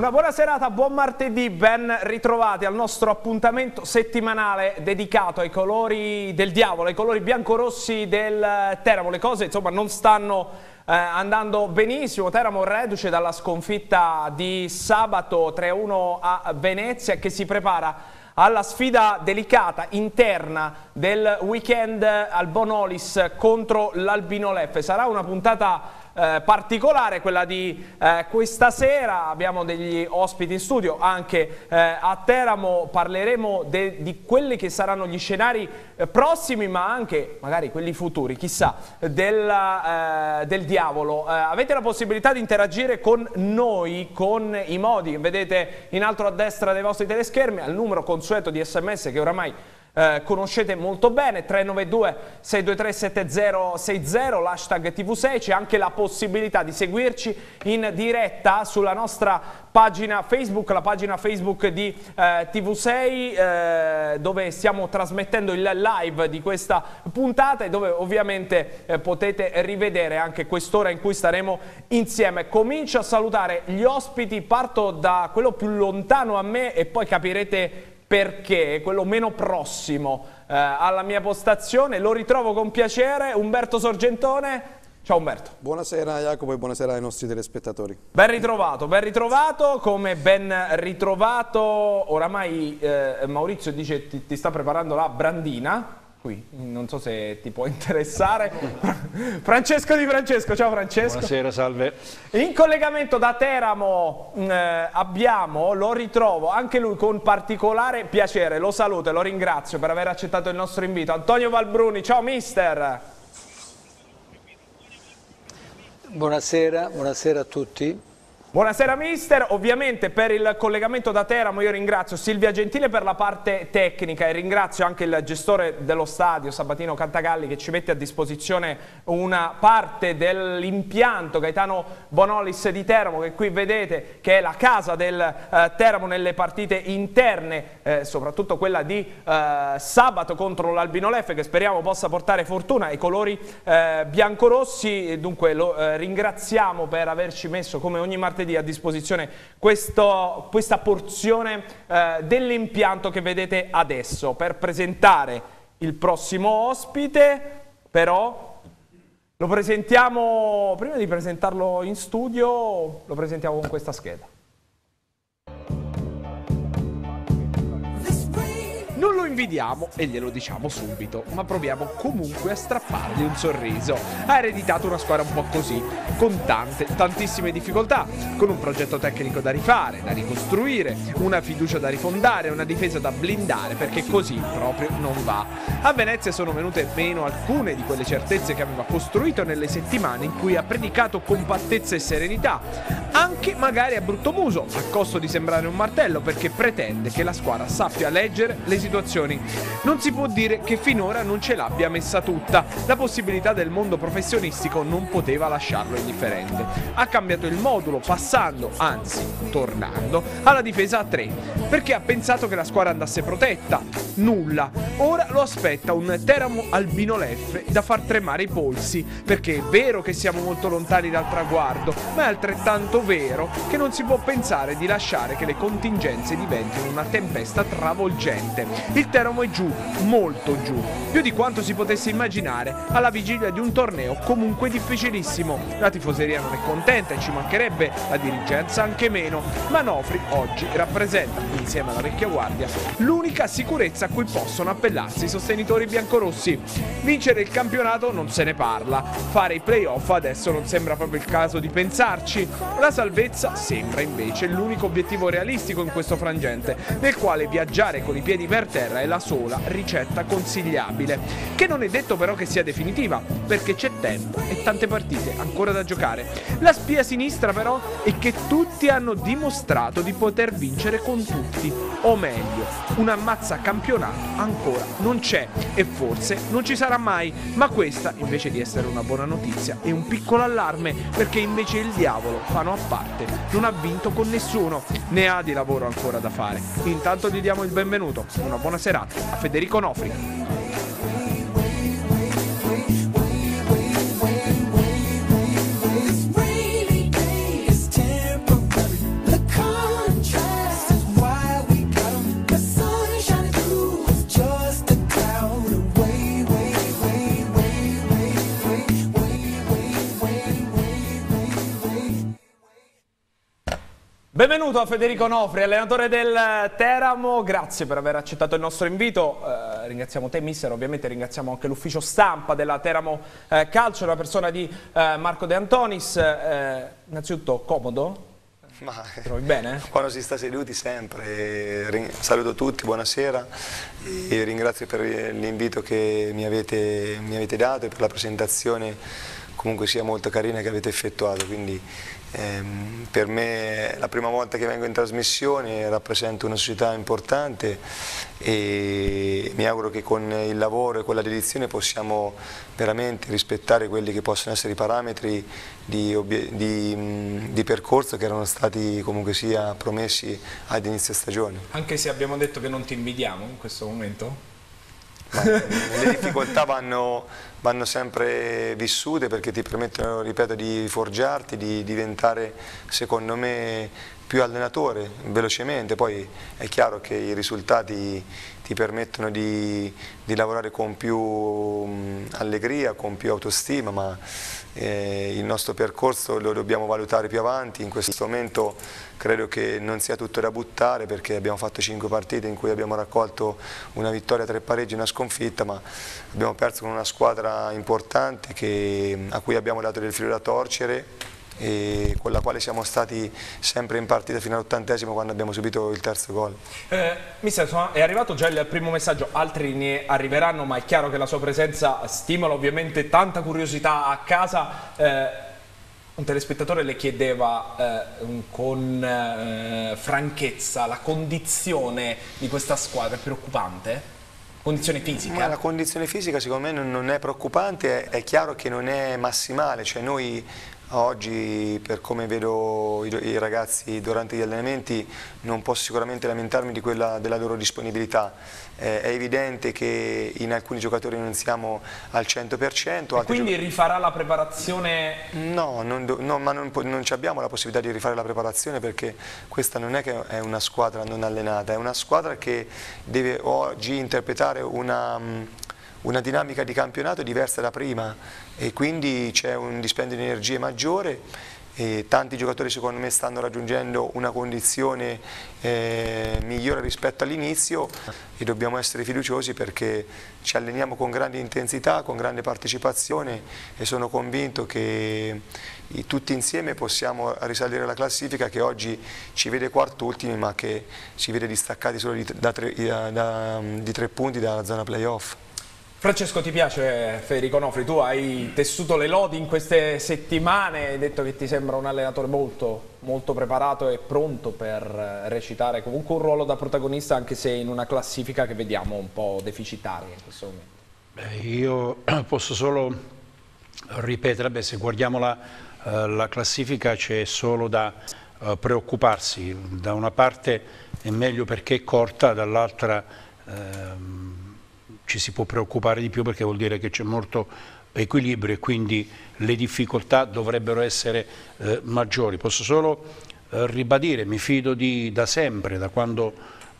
Una buona serata, buon martedì, ben ritrovati al nostro appuntamento settimanale dedicato ai colori del diavolo, ai colori biancorossi del Teramo. Le cose insomma non stanno eh, andando benissimo, Teramo reduce dalla sconfitta di sabato 3-1 a Venezia che si prepara alla sfida delicata interna del weekend al Bonolis contro l'Albino Leffe. Sarà una puntata eh, particolare, quella di eh, questa sera. Abbiamo degli ospiti in studio anche eh, a Teramo. Parleremo di quelli che saranno gli scenari eh, prossimi, ma anche magari quelli futuri, chissà, del, eh, del diavolo. avete la possibilità di interagire con noi con i modi vedete in alto a destra dei vostri teleschermi al numero consueto di sms che oramai eh, conoscete molto bene, 392 623 7060, l'hashtag TV6, c'è anche la possibilità di seguirci in diretta sulla nostra pagina Facebook, la pagina Facebook di eh, TV6 eh, dove stiamo trasmettendo il live di questa puntata e dove ovviamente eh, potete rivedere anche quest'ora in cui staremo insieme. Comincio a salutare gli ospiti, parto da quello più lontano a me e poi capirete perché quello meno prossimo eh, alla mia postazione lo ritrovo con piacere, Umberto Sorgentone. Ciao Umberto. Buonasera Jacopo e buonasera ai nostri telespettatori. Ben ritrovato, ben ritrovato, come ben ritrovato oramai eh, Maurizio dice ti, ti sta preparando la brandina qui, non so se ti può interessare. Francesco Di Francesco, ciao Francesco. Buonasera, salve. In collegamento da Teramo eh, abbiamo, lo ritrovo, anche lui con particolare piacere, lo saluto e lo ringrazio per aver accettato il nostro invito. Antonio Valbruni, ciao mister. Buonasera, buonasera a tutti. Buonasera mister, ovviamente per il collegamento da Teramo io ringrazio Silvia Gentile per la parte tecnica e ringrazio anche il gestore dello stadio Sabatino Cantagalli che ci mette a disposizione una parte dell'impianto Gaetano Bonolis di Teramo che qui vedete che è la casa del eh, Teramo nelle partite interne, eh, soprattutto quella di eh, sabato contro l'Albino Leffe che speriamo possa portare fortuna ai colori eh, biancorossi, dunque lo eh, ringraziamo per averci messo come ogni martedì martedì a disposizione questo, questa porzione eh, dell'impianto che vedete adesso per presentare il prossimo ospite, però lo presentiamo, prima di presentarlo in studio, lo presentiamo con questa scheda. Invidiamo e glielo diciamo subito, ma proviamo comunque a strappargli un sorriso. Ha ereditato una squadra un po' così, con tante, tantissime difficoltà, con un progetto tecnico da rifare, da ricostruire, una fiducia da rifondare, una difesa da blindare, perché così proprio non va. A Venezia sono venute meno alcune di quelle certezze che aveva costruito nelle settimane in cui ha predicato compattezza e serenità, anche magari a brutto muso, a costo di sembrare un martello, perché pretende che la squadra sappia leggere le situazioni situazioni. Non si può dire che finora non ce l'abbia messa tutta. La possibilità del mondo professionistico non poteva lasciarlo indifferente. Ha cambiato il modulo passando, anzi tornando, alla difesa a 3, perché ha pensato che la squadra andasse protetta. Nulla. Ora lo aspetta un Teramo Albino Leffe da far tremare i polsi, perché è vero che siamo molto lontani dal traguardo, ma è altrettanto vero che non si può pensare di lasciare che le contingenze diventino una tempesta travolgente. Il Teramo è giù, molto giù, più di quanto si potesse immaginare alla vigilia di un torneo comunque difficilissimo. La tifoseria non è contenta e ci mancherebbe, la dirigenza anche meno. Manofri oggi rappresenta, insieme alla vecchia guardia, l'unica sicurezza a cui possono appellarsi i sostenitori biancorossi. Vincere il campionato non se ne parla, fare i playoff adesso non sembra proprio il caso di pensarci. La salvezza sembra invece l'unico obiettivo realistico in questo frangente, nel quale viaggiare con i piedi per terra è la sola ricetta consigliabile, che non è detto però che sia definitiva, perché c'è tempo e tante partite ancora da giocare. La spia sinistra però è che tutti hanno dimostrato di poter vincere con tutti, o meglio, una ammazza campionato ancora non c'è e forse non ci sarà mai, ma questa invece di essere una buona notizia è un piccolo allarme perché invece il diavolo, fano a parte, non ha vinto con nessuno, ne ha di lavoro ancora da fare. Intanto gli diamo il benvenuto, una buona serata a Federico Nofri. Benvenuto a Federico Nofri, allenatore del Teramo, grazie per aver accettato il nostro invito, eh, ringraziamo te mister, ovviamente ringraziamo anche l'ufficio stampa della Teramo eh, Calcio, la persona di eh, Marco De Antonis, eh, innanzitutto comodo? Ma, trovi bene? Quando si sta seduti sempre, saluto tutti, buonasera. E ringrazio per l'invito che mi avete, mi avete dato e per la presentazione comunque sia molto carina che avete effettuato, quindi ehm, per me è la prima volta che vengo in trasmissione, rappresento una società importante e mi auguro che con il lavoro e con la dedizione possiamo veramente rispettare quelli che possono essere i parametri di, di, di percorso che erano stati comunque sia promessi ad inizio stagione. Anche se abbiamo detto che non ti invidiamo in questo momento? Le difficoltà vanno, vanno, sempre vissute perché ti permettono, ripeto, di forgiarti, di diventare, secondo me, più allenatore velocemente. Poi è chiaro che i risultati ti permettono di, di lavorare con più allegria, con più autostima, ma eh, il nostro percorso lo dobbiamo valutare più avanti. In questo momento credo che non sia tutto da buttare perché abbiamo fatto cinque partite in cui abbiamo raccolto una vittoria, tre pareggi e una sconfitta, ma abbiamo perso con una squadra importante che, a cui abbiamo dato del filo da torcere con la quale siamo stati sempre in partita fino all'ottantesimo quando abbiamo subito il terzo gol. Eh, mister, è arrivato già il primo messaggio, altri ne arriveranno, ma è chiaro che la sua presenza stimola ovviamente tanta curiosità a casa. Eh, un telespettatore le chiedeva eh, con eh, franchezza la condizione di questa squadra, è preoccupante? Condizione fisica? Ma la condizione fisica secondo me non, è preoccupante, è, è chiaro che non è massimale, cioè noi Oggi per come vedo i, ragazzi durante gli allenamenti non posso sicuramente lamentarmi di quella, della loro disponibilità. Eh, è evidente che in alcuni giocatori non siamo al 100%. E quindi rifarà la preparazione? No, non, no ma non, non abbiamo la possibilità di rifare la preparazione perché questa non è che è una squadra non allenata, è una squadra che deve oggi interpretare una una dinamica di campionato diversa da prima e quindi c'è un dispendio di energie maggiore tanti giocatori secondo me stanno raggiungendo una condizione eh, migliore rispetto all'inizio e dobbiamo essere fiduciosi perché ci alleniamo con grande intensità, con grande partecipazione e sono convinto che tutti insieme possiamo risalire la classifica che oggi ci vede quart'ultimi ma che ci vede distaccati solo di, da tre, da, di tre punti dalla zona playoff. Francesco ti piace Federico? Nofri, tu hai tessuto le lodi in queste settimane, hai detto che ti sembra un allenatore molto, molto preparato e pronto per recitare. Comunque un ruolo da protagonista anche se in una classifica che vediamo un po' deficitaria in questo momento. Beh, io posso solo ripetere, beh, se guardiamo la, uh, la classifica c'è solo da uh, preoccuparsi, da una parte è meglio perché è corta, dall'altra... Uh, ci si può preoccupare di più perché vuol dire che c'è molto equilibrio e quindi le difficoltà dovrebbero essere eh, maggiori. Posso solo eh, ribadire, mi fido di, da sempre, da quando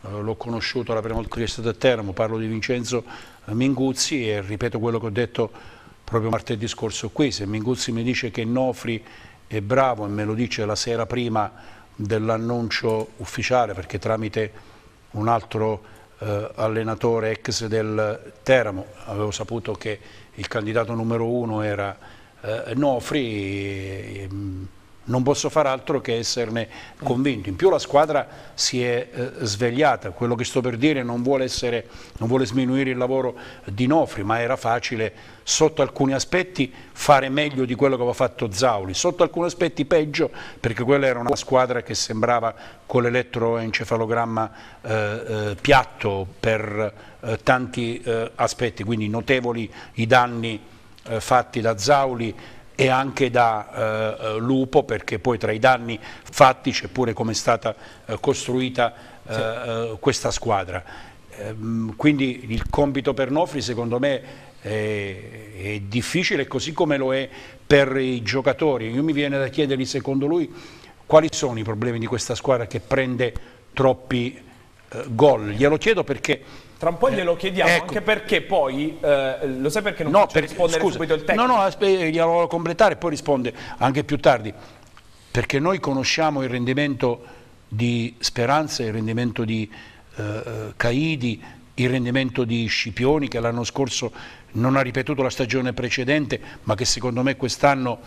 eh, l'ho conosciuto la prima volta che è stato a Teramo, parlo di Vincenzo eh, Minguzzi e ripeto quello che ho detto proprio martedì scorso qui, se Minguzzi mi dice che Nofri è bravo e me lo dice la sera prima dell'annuncio ufficiale perché tramite un altro eh, allenatore ex del Teramo, avevo saputo che il candidato numero uno era eh, Nofri, e, non posso fare altro che esserne convinto. In più la squadra si è eh, svegliata, quello che sto per dire non vuole, essere, non vuole sminuire il lavoro di Nofri, ma era facile sotto alcuni aspetti fare meglio di quello che aveva fatto Zauli, sotto alcuni aspetti peggio perché quella era una squadra che sembrava con l'elettroencefalogramma eh, eh, piatto per eh, tanti eh, aspetti, quindi notevoli i danni eh, fatti da Zauli e anche da eh, eh, Lupo perché poi tra i danni fatti c'è pure come è stata eh, costruita eh, eh questa squadra. Ehm, quindi il compito per Nofri secondo me è, è, difficile così come lo è per i giocatori. Io mi viene da chiedergli secondo lui quali sono i problemi di questa squadra che prende troppi gol. Glielo chiedo perché tra un po' eh, glielo chiediamo, ecco. anche perché poi, eh, lo sai perché non no, per, rispondere scusa, subito il tecnico? No, no, glielo voglio completare e poi risponde anche più tardi. Perché noi conosciamo il rendimento di Speranza, il rendimento di eh, eh, Caidi, il rendimento di Scipioni che l'anno scorso non ha ripetuto la stagione precedente ma che secondo me quest'anno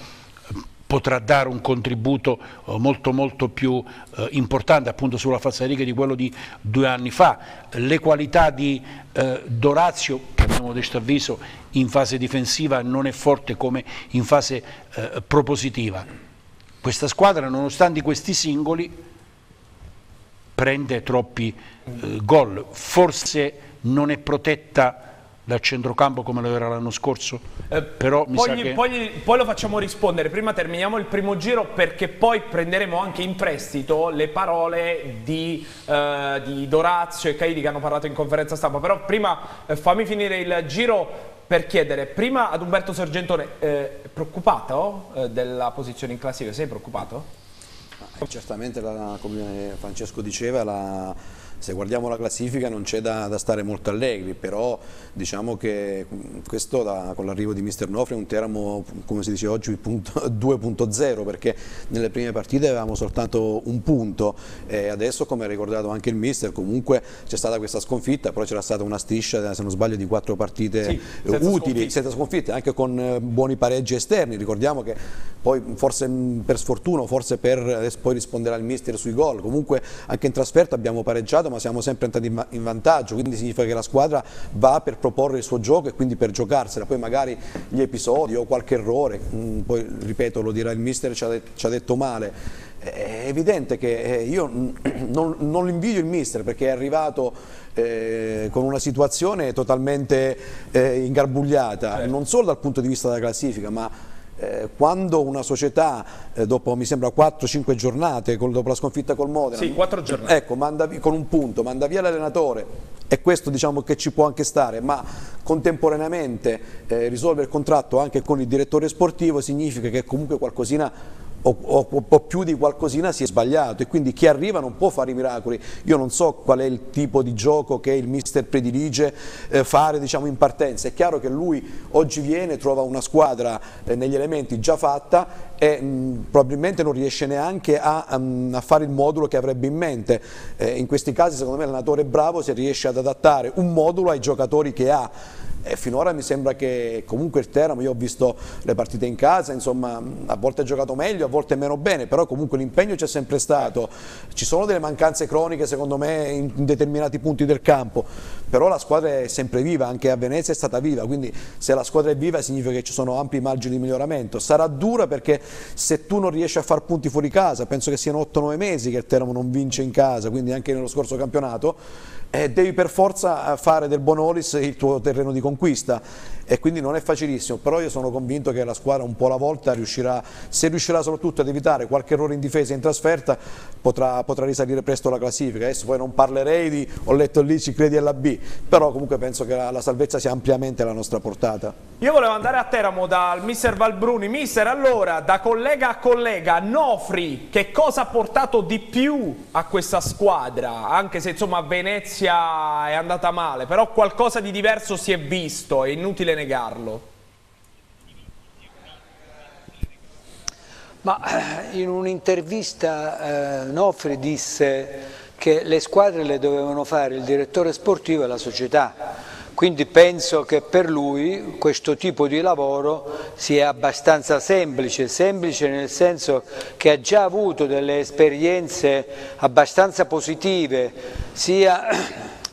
potrà dare un contributo eh, molto molto più eh, importante appunto sulla falsariga di quello di due anni fa. Le qualità di eh, Dorazio, che abbiamo modesto avviso in fase difensiva non è forte come in fase propositiva. Questa squadra nonostante questi singoli prende troppi eh, gol, forse non è protetta dal centrocampo come lo era l'anno scorso, eh, però mi poi, che... poi, poi, lo facciamo rispondere, prima terminiamo il primo giro perché poi prenderemo anche in prestito le parole di, eh, di Dorazio e Caidi che hanno parlato in conferenza stampa, però prima eh, fammi finire il giro per chiedere prima ad Umberto Sergentone, eh, preoccupato eh, della posizione in classifica, sei preoccupato? Certamente, la, come Francesco diceva, la, se guardiamo la classifica non c'è da, da, stare molto allegri, però diciamo che questo da, con l'arrivo di Mister Nofri è un teramo, come si dice oggi, 2.0 perché nelle prime partite avevamo soltanto un punto. E adesso come ha ricordato anche il Mister comunque c'è stata questa sconfitta, però c'era stata una striscia se non sbaglio di quattro partite sì, senza utili, sconfitte. senza sconfitte, anche con eh, buoni pareggi esterni, ricordiamo che poi forse per sfortuna, forse per poi rispondere al Mister sui gol, comunque anche in trasferta abbiamo pareggiato ma siamo sempre entrati in vantaggio, quindi significa che la squadra va per proporre il suo gioco e quindi per giocarsela, poi magari gli episodi o qualche errore, mm, poi ripeto lo dirà il mister, ci ha, ci ha detto male, è evidente che eh, io non, non invidio il mister perché è arrivato eh, con una situazione totalmente eh, ingarbugliata, certo. non solo dal punto di vista della classifica ma eh, quando una società eh, dopo mi sembra 4-5 giornate col, dopo la sconfitta col Modena sì, 4 giornate. Ecco, manda, con un punto manda via l'allenatore e questo diciamo che ci può anche stare ma contemporaneamente eh, risolvere il contratto anche con il direttore sportivo significa che comunque qualcosina o, o, o, più di qualcosina si è sbagliato e quindi chi arriva non può fare i miracoli. Io non so qual è il tipo di gioco che il mister predilige eh, fare diciamo, in partenza. È chiaro che lui oggi viene, trova una squadra eh, negli elementi già fatta e mh, probabilmente non riesce neanche a, um, a, fare il modulo che avrebbe in mente. Eh, in questi casi secondo me l'allenatore è bravo se riesce ad adattare un modulo ai giocatori che ha e finora mi sembra che comunque il Teramo, io ho visto le partite in casa, insomma a volte ha giocato meglio, a volte meno bene, però comunque l'impegno c'è sempre stato, ci sono delle mancanze croniche secondo me in determinati punti del campo, però la squadra è sempre viva, anche a Venezia è stata viva, quindi se la squadra è viva significa che ci sono ampi margini di miglioramento, sarà dura perché se tu non riesci a far punti fuori casa, penso che siano 8-9 mesi che il Teramo non vince in casa, quindi anche nello scorso campionato, eh, devi per forza fare del Bonolis il tuo terreno di conquista. E quindi non è facilissimo, però io sono convinto che la squadra un po' alla volta riuscirà, se riuscirà soprattutto ad evitare qualche errore in difesa e in trasferta, potrà, potrà, risalire presto la classifica. Adesso poi non parlerei di, ho letto lì, ci credi alla B, però comunque penso che la, la salvezza sia ampiamente alla nostra portata. Io volevo andare a Teramo dal mister Valbruni. Mister, allora, da collega a collega, Nofri, che cosa ha portato di più a questa squadra? Anche se insomma Venezia è andata male, però qualcosa di diverso si è visto, è inutile negarlo. Ma eh, in un'intervista eh, Nofri disse che le squadre le dovevano fare il direttore sportivo e la società. Quindi penso che per lui questo tipo di lavoro sia abbastanza semplice, semplice nel senso che ha già avuto delle esperienze abbastanza positive sia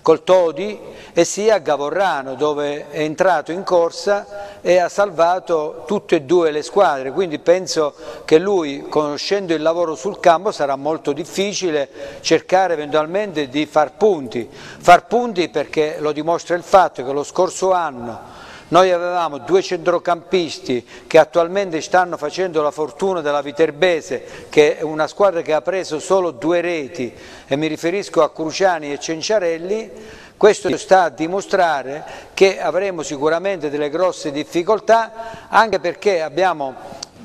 col Todi e sia a Gavorrano dove è entrato in corsa e ha salvato tutte e due le squadre, quindi penso che lui conoscendo il lavoro sul campo sarà molto difficile cercare eventualmente di far punti, far punti perché lo dimostra il fatto che lo scorso anno noi avevamo due centrocampisti che attualmente stanno facendo la fortuna della Viterbese, che è una squadra che ha preso solo due reti, e mi riferisco a Cruciani e Cenciarelli, questo sta a dimostrare che avremo sicuramente delle grosse difficoltà anche perché abbiamo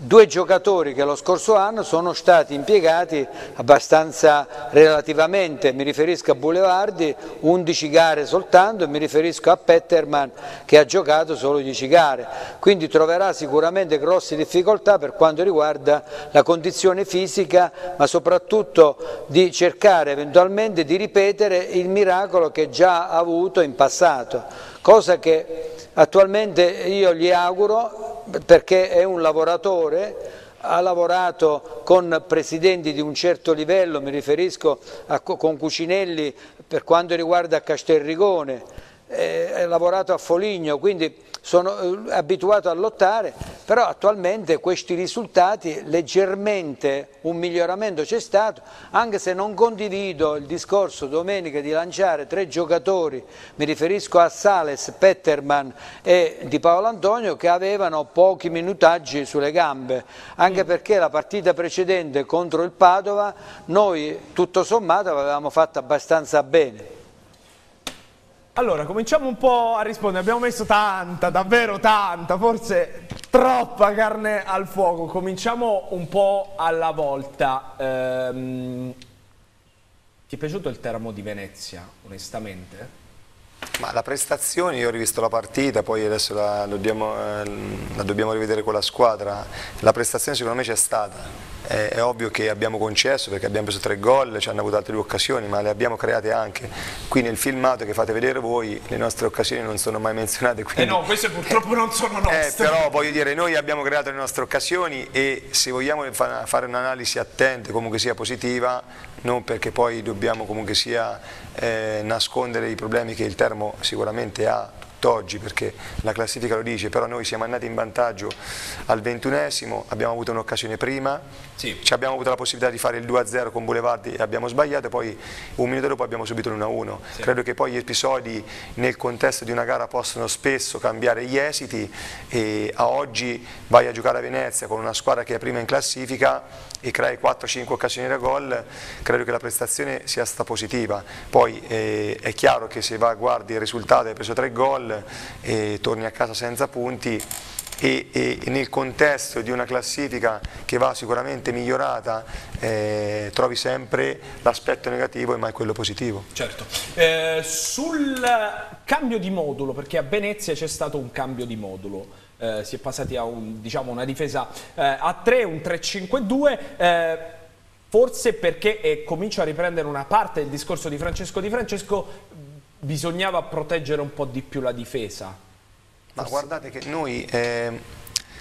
due giocatori che lo scorso anno sono stati impiegati abbastanza relativamente, mi riferisco a Boulevardi, 11 gare soltanto e mi riferisco a Petterman che ha giocato solo 10 gare, quindi troverà sicuramente grosse difficoltà per quanto riguarda la condizione fisica ma soprattutto di cercare eventualmente di ripetere il miracolo che già ha avuto in passato, cosa che attualmente io gli auguro perché è un lavoratore, ha lavorato con presidenti di un certo livello, mi riferisco a, con Cucinelli per quanto riguarda Castelrigone, eh, lavorato a Foligno, quindi sono eh, abituato a lottare, però attualmente questi risultati leggermente un miglioramento c'è stato, anche se non condivido il discorso domenica di lanciare tre giocatori, mi riferisco a Sales, Petterman e Di Paolo Antonio che avevano pochi minutaggi sulle gambe, anche perché la partita precedente contro il Padova noi tutto sommato avevamo fatto abbastanza bene. Allora, cominciamo un po' a rispondere. Abbiamo messo tanta, davvero tanta, forse troppa carne al fuoco. Cominciamo un po' alla volta. Ehm, ti è piaciuto il Teramo di Venezia, onestamente? Ma la prestazione, io ho rivisto la partita, poi adesso la dobbiamo, eh, la dobbiamo rivedere con la squadra, la prestazione secondo me c'è stata, è, è, ovvio che abbiamo concesso perché abbiamo preso tre gol, ci hanno avuto altre due occasioni, ma le abbiamo create anche. Qui nel filmato che fate vedere voi le nostre occasioni non sono mai menzionate. Quindi... Eh no, queste purtroppo non sono eh, nostre. Eh, però voglio dire, noi abbiamo creato le nostre occasioni e se vogliamo fare un'analisi attenta, comunque sia positiva, non perché poi dobbiamo comunque sia eh, nascondere i problemi che il Termo sicuramente ha tutt'oggi perché la classifica lo dice, però noi siamo andati in vantaggio al ventunesimo, abbiamo avuto un'occasione prima, sì. abbiamo avuto la possibilità di fare il 2-0 con Boulevardi e abbiamo sbagliato poi un minuto dopo abbiamo subito l'1-1. Sì. Credo che poi gli episodi nel contesto di una gara possono spesso cambiare gli esiti e a oggi vai a giocare a Venezia con una squadra che è prima in classifica e crei 4-5 occasioni da gol, credo che la prestazione sia stata positiva. Poi eh, è chiaro che se va, guardi il risultato, hai preso 3 gol e torni a casa senza punti, e, e, nel contesto di una classifica che va sicuramente migliorata eh, trovi sempre l'aspetto negativo e mai quello positivo. Certo. Eh, sul cambio di modulo, perché a Venezia c'è stato un cambio di modulo, eh, si è passati a un, diciamo, una difesa eh, a 3, un 3-5-2, eh, forse perché e comincio a riprendere una parte del discorso di Francesco Di Francesco, bisognava proteggere un po' di più la difesa. Ma guardate che noi, eh,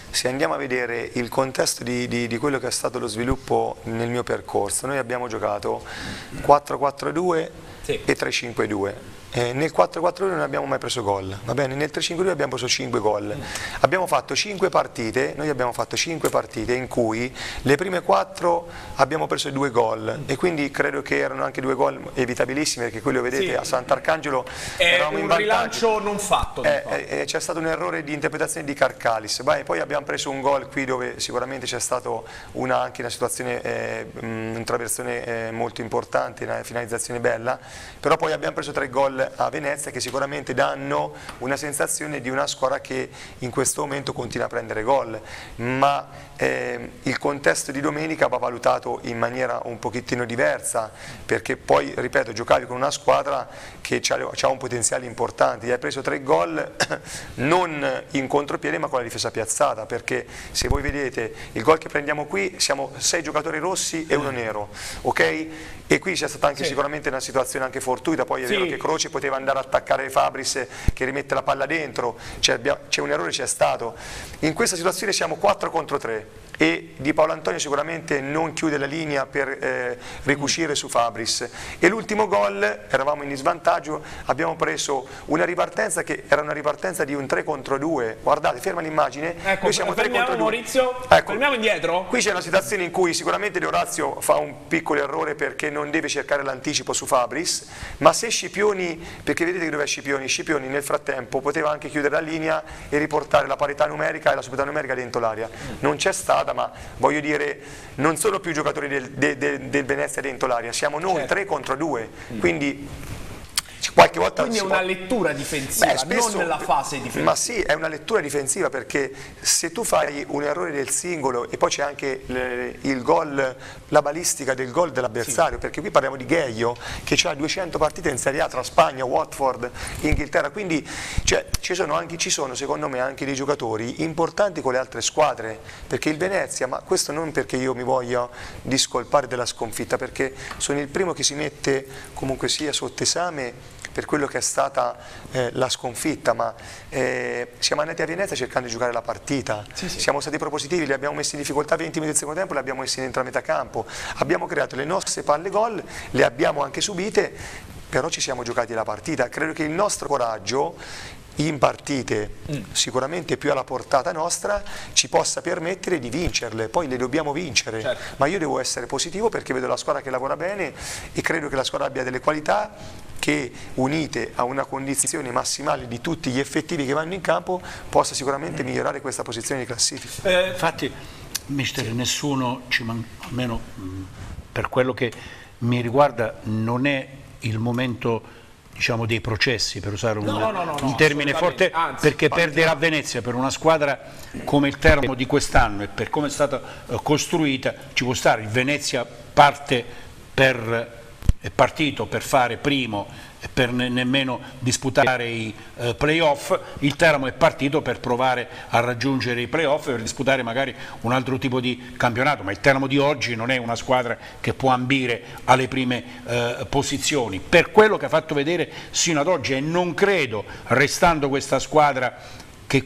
se andiamo a vedere il contesto di, di, di, quello che è stato lo sviluppo nel mio percorso, noi abbiamo giocato 4-4-2 sì. e 3-5-2 eh, nel 4-4-2 non abbiamo mai preso gol, va bene? Nel 3-5-2 abbiamo preso 5 gol. Mm. Abbiamo fatto 5 partite, noi abbiamo fatto 5 partite in cui le prime 4 abbiamo preso 2 gol mm. e quindi credo che erano anche 2 gol evitabilissimi perché quello vedete sì. a Sant'Arcangelo eravamo in vantaggio. un rilancio non fatto. Eh, eh, eh, c'è stato un errore di interpretazione di Carcalis, Vai, poi abbiamo preso un gol qui dove sicuramente c'è stata anche una situazione, eh, una traversione eh, molto importante, una finalizzazione bella, però poi abbiamo preso 3 gol a Venezia che sicuramente danno una sensazione di una squadra che in questo momento continua a prendere gol, ma eh, il contesto di domenica va valutato in maniera un pochettino diversa perché poi, ripeto, giocavi con una squadra che ha un potenziale importante, gli hai preso tre gol non in contropiede ma con la difesa piazzata perché se voi vedete il gol che prendiamo qui siamo sei giocatori rossi e uno nero, ok? E qui c'è stata anche sì. sicuramente una situazione anche fortuita, poi è sì. vero che Croce poteva andare a attaccare Fabris che rimette la palla dentro, c'è un errore c'è stato. In questa situazione siamo 4 contro 3 e Di Paolo Antonio sicuramente non chiude la linea per eh, ricucire su Fabris. E l'ultimo gol, eravamo in svantaggio, abbiamo preso una ripartenza che era una ripartenza di un 3 contro 2, guardate ferma l'immagine, ecco, noi siamo 3 contro 2. Maurizio, ecco, fermiamo indietro. Qui c'è una situazione in cui sicuramente De Orazio fa un piccolo errore perché non deve cercare l'anticipo su Fabris, ma se Scipioni, perché vedete dove è Scipioni, Scipioni nel frattempo poteva anche chiudere la linea e riportare la parità numerica e la superiorità numerica dentro l'aria, non c'è strada, ma voglio dire, non sono più giocatori del, del, del Venezia dentro l'aria, siamo noi certo. tre contro due, mm. quindi qualche volta Quindi è una può- lettura difensiva, Beh, spesso- non nella fase difensiva. Ma sì, è una lettura difensiva perché se tu fai un errore del singolo e poi c'è anche le- il gol, la balistica del gol dell'avversario, perché qui parliamo di Gheio che ha 200 partite in Serie A tra Spagna, Watford, Inghilterra, quindi cioè, ci, sono anche, ci sono secondo me anche dei giocatori importanti con le altre squadre, perché il Venezia, ma questo non perché io mi voglia discolpare della sconfitta, perché sono il primo che si mette comunque sia sotto esame per quello che è stata eh, la sconfitta, ma eh, siamo andati a Venezia cercando di giocare la partita, siamo stati propositivi, li abbiamo messi in difficoltà 20 minuti del secondo tempo, li abbiamo messi dentro a metà campo, abbiamo creato le nostre palle gol, le abbiamo anche subite, però ci siamo giocati la partita, credo che il nostro coraggio in partite sicuramente più alla portata nostra ci possa permettere di vincerle, poi le dobbiamo vincere, Certo. ma io devo essere positivo perché vedo la squadra che lavora bene e credo che la squadra abbia delle qualità che unite a una condizione massimale di tutti gli effettivi che vanno in campo possa sicuramente migliorare questa posizione di classifica. Eh, infatti, mister, nessuno, ci almeno mh, per quello che mi riguarda, non è il momento diciamo, dei processi, per usare un, No, no, no, un termine forte, Anzi, perché perdere a Venezia per una squadra come il Teramo di quest'anno e per come è stata eh, costruita, ci può stare. Il Venezia parte per, è partito per fare primo per ne- nemmeno disputare i eh, playoff, il Teramo è partito per provare a raggiungere i playoff per disputare magari un altro tipo di campionato, ma il Teramo di oggi non è una squadra che può ambire alle prime eh, posizioni, per quello che ha fatto vedere sino ad oggi e non credo, restando questa squadra, che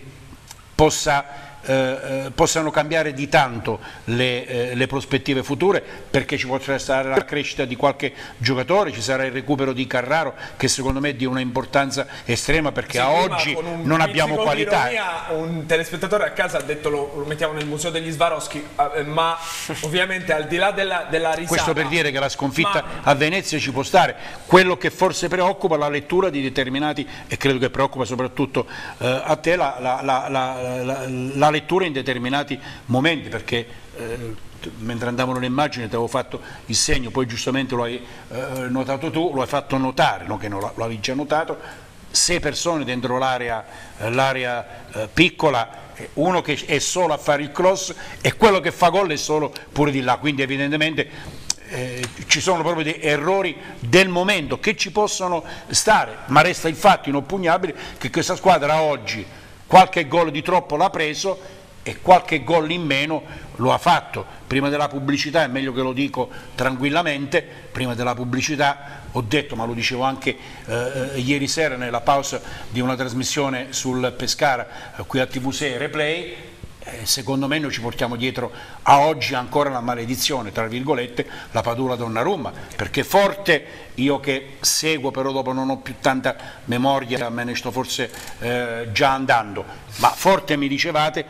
possa eh, eh, possano cambiare di tanto le, eh, le prospettive future perché ci potrà essere la crescita di qualche giocatore, ci sarà il recupero di Carraro che secondo me è di una importanza estrema perché Sì, a oggi non abbiamo qualità. ironia, un telespettatore a casa ha detto lo, lo mettiamo nel museo degli Svaroschi, eh, ma ovviamente al di là della, della risata... Questo per dire che la sconfitta Ma- a Venezia ci può stare. Quello che forse preoccupa la lettura di determinati, e credo che preoccupa soprattutto eh, a te, la, la- la- la- la- lettura in determinati momenti, perché eh, mentre andavano le immagini ti avevo fatto il segno, poi giustamente lo hai eh, notato tu, lo hai fatto notare, no, che non lo, lo avevi già notato, sei persone dentro l'area, eh, eh, piccola, eh, uno che è solo a fare il cross e quello che fa gol è solo pure di là, quindi evidentemente eh, ci sono proprio dei errori del momento che ci possono stare, ma resta il fatto inoppugnabile che questa squadra oggi qualche gol di troppo l'ha preso e qualche gol in meno lo ha fatto. Prima della pubblicità, è meglio che lo dico tranquillamente, prima della pubblicità ho detto, ma lo dicevo anche eh, ieri sera nella pausa di una trasmissione sul Pescara eh, qui a TV6 Replay, eh, secondo me noi ci portiamo dietro a oggi ancora la maledizione, tra virgolette, la Padula Donnarumma, perché forte, io che seguo però dopo non ho più tanta memoria, me ne sto forse eh, già andando, ma forte mi dicevate,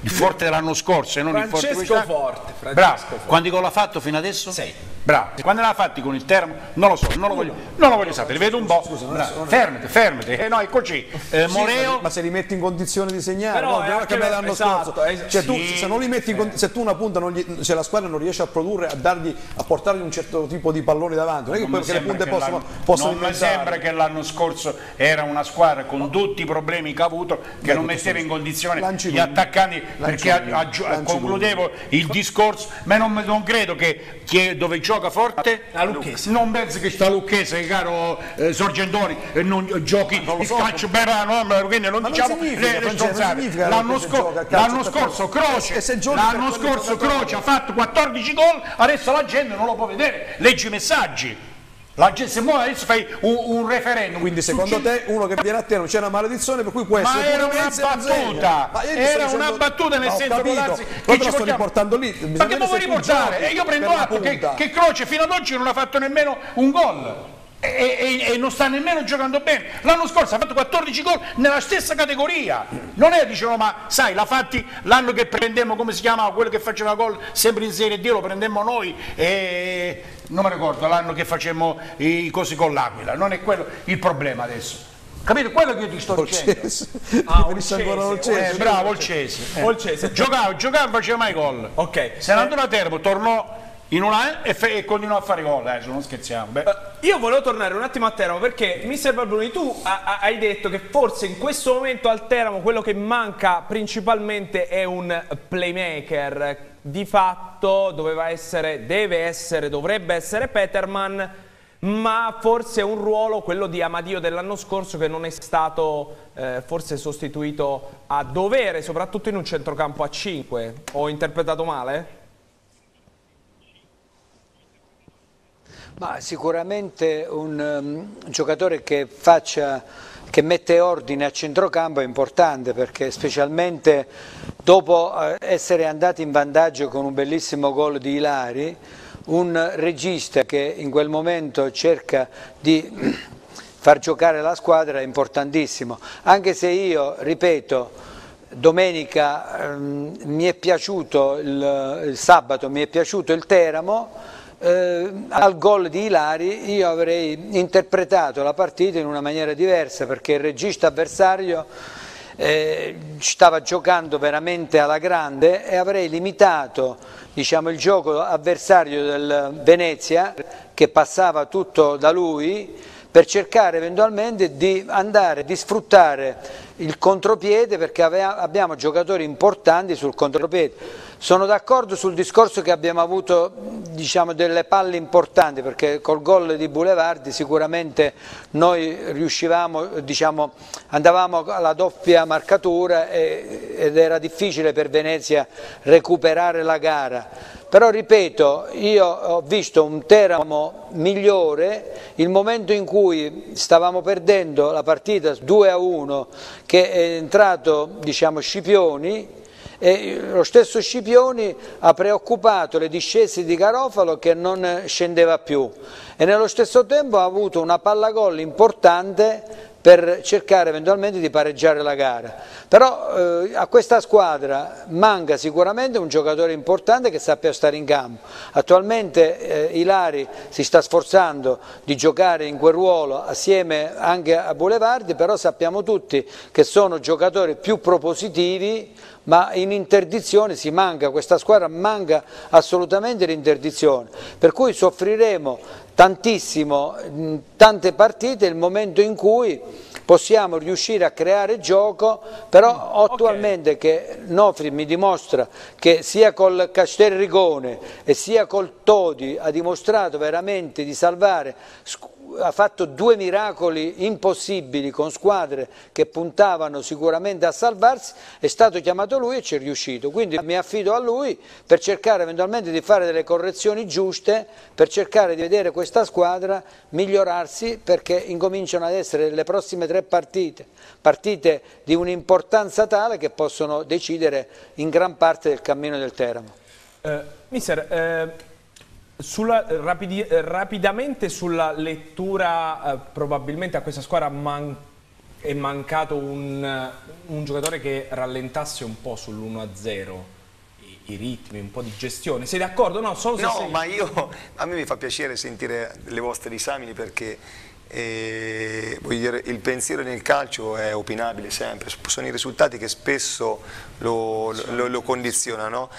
il forte dell'anno scorso e non il forte Francesco quest'anno. Forte, Francesco Bravo, Forte. quanti gol ha fatto fino adesso? Sei. Bravo, quando l'ha fatti con il Teramo? Non lo so, non lo voglio, non lo voglio sapere, vedo un po'. Bravo. Fermati, fermati, eh, no, eccoci. Eh, Moreo, Ma se li metti in condizione di segnare, Però no, che me l'anno esatto, scorso. Cioè, tu, sì, se, non li metti in se tu una punta, non gli- se la squadra non riesce a produrre, a, dargli, a portargli un certo tipo di palloni davanti, non è che Non poi perché le che possono, possono non mi sembra che l'anno scorso era una squadra con tutti i problemi che ha avuto che non metteva in condizione Lanci gli attaccanti perché Lanci concludevo il discorso ma non, non credo che chi è- dove gioca forte La Lucchese. non pensi che sta Lucchese caro eh, Sorgentoni e non giochi non lo il so. calcio berano quindi non Ma diciamo le responsabili l'anno, che scor- scorso. Croce l'anno scorso. Croce ha fatto 14 gol adesso la gente non lo può vedere leggi i messaggi la gente, se muove adesso fai un, un referendum Quindi su secondo chi- te uno che viene a te non c'è una maledizione per cui può Ma essere era pure una battuta, Ma era sto una dicendo- battuta nel Ma senso capito, darsi che ci sto riportando lì. Ma che devo tu riportare? E io prendo atto che, che Croce fino ad oggi non ha fatto nemmeno un gol. E, e- e non sta nemmeno giocando bene. L'anno scorso ha fatto 14 gol nella stessa categoria. Non è, dicevano, ma sai, l'ha fatti l'anno che prendemmo, come si chiamava, quello che faceva gol sempre in Serie D, lo prendemmo noi e non mi ricordo l'anno che facemmo i cosi con l'Aquila. Non è quello il problema adesso. Capito? Quello che io ti sto dicendo. Ah, Olcese, Olcese? Eh, bravo, Olcese. Eh. Olcese. Giocava, giocava, faceva mai gol. Ok. Se ne andò a Terbo, tornò in una e, e continua a fare gol, eh, non scherziamo. Uh, io volevo tornare un attimo a Teramo perché, mister Balboni, tu ha, ha, hai detto che forse in questo momento al Teramo quello che manca principalmente è un playmaker. Di fatto doveva essere, deve essere, dovrebbe essere Peterman, ma forse un ruolo, quello di Amadio dell'anno scorso, che non è stato eh, forse sostituito a dovere, soprattutto in un centrocampo a 5. Ho interpretato male? Ma sicuramente un, um, giocatore che, faccia, che mette ordine a centrocampo è importante perché specialmente dopo eh, essere andati in vantaggio con un bellissimo gol di Ilari, un regista che in quel momento cerca di far giocare la squadra è importantissimo, anche se io, ripeto, domenica ehm, mi è piaciuto il, il sabato, mi è piaciuto il Teramo, eh, al gol di Ilari io avrei interpretato la partita in una maniera diversa perché il regista avversario eh, stava giocando veramente alla grande e avrei limitato diciamo, il gioco avversario del Venezia che passava tutto da lui per cercare eventualmente di andare, di sfruttare il contropiede perché abbiamo giocatori importanti sul contropiede sono d'accordo sul discorso che abbiamo avuto diciamo, delle palle importanti perché col gol di Boulevardi sicuramente noi riuscivamo, diciamo, andavamo alla doppia marcatura e, ed era difficile per Venezia recuperare la gara. Però ripeto, io ho visto un Teramo migliore il momento in cui stavamo perdendo la partita 2 a 1 che è entrato diciamo, Scipioni e lo stesso Scipioni ha preoccupato le discese di Garofalo che non scendeva più e nello stesso tempo ha avuto una palla gol importante per cercare eventualmente di pareggiare la gara. Però eh, a questa squadra manca sicuramente un giocatore importante che sappia stare in campo. Attualmente eh, Ilari si sta sforzando di giocare in quel ruolo assieme anche a Boulevardi, però sappiamo tutti che sono giocatori più propositivi, ma in interdizione si manca, questa squadra manca assolutamente l'interdizione, per cui soffriremo tantissimo, tante partite, il momento in cui possiamo riuscire a creare gioco, però attualmente okay. che Nofri mi dimostra che sia col Castelrigone e sia col Todi ha dimostrato veramente di salvare ha fatto due miracoli impossibili con squadre che puntavano sicuramente a salvarsi, è stato chiamato lui e ci è riuscito, quindi mi affido a lui per cercare eventualmente di fare delle correzioni giuste, per cercare di vedere questa squadra migliorarsi perché incominciano ad essere le prossime tre partite, partite di un'importanza tale che possono decidere in gran parte del cammino del Teramo. Uh, mister, uh... Sulla, rapidi, rapidamente sulla lettura, eh, probabilmente a questa squadra man, è mancato un, un, giocatore che rallentasse un po' sull'1-0 i, i, ritmi, un po' di gestione. Sei d'accordo? No, solo se no sei... ma io, a me mi fa piacere sentire le vostre disamine perché eh, dire, il pensiero nel calcio è opinabile sempre, sono i risultati che spesso lo, lo, lo condizionano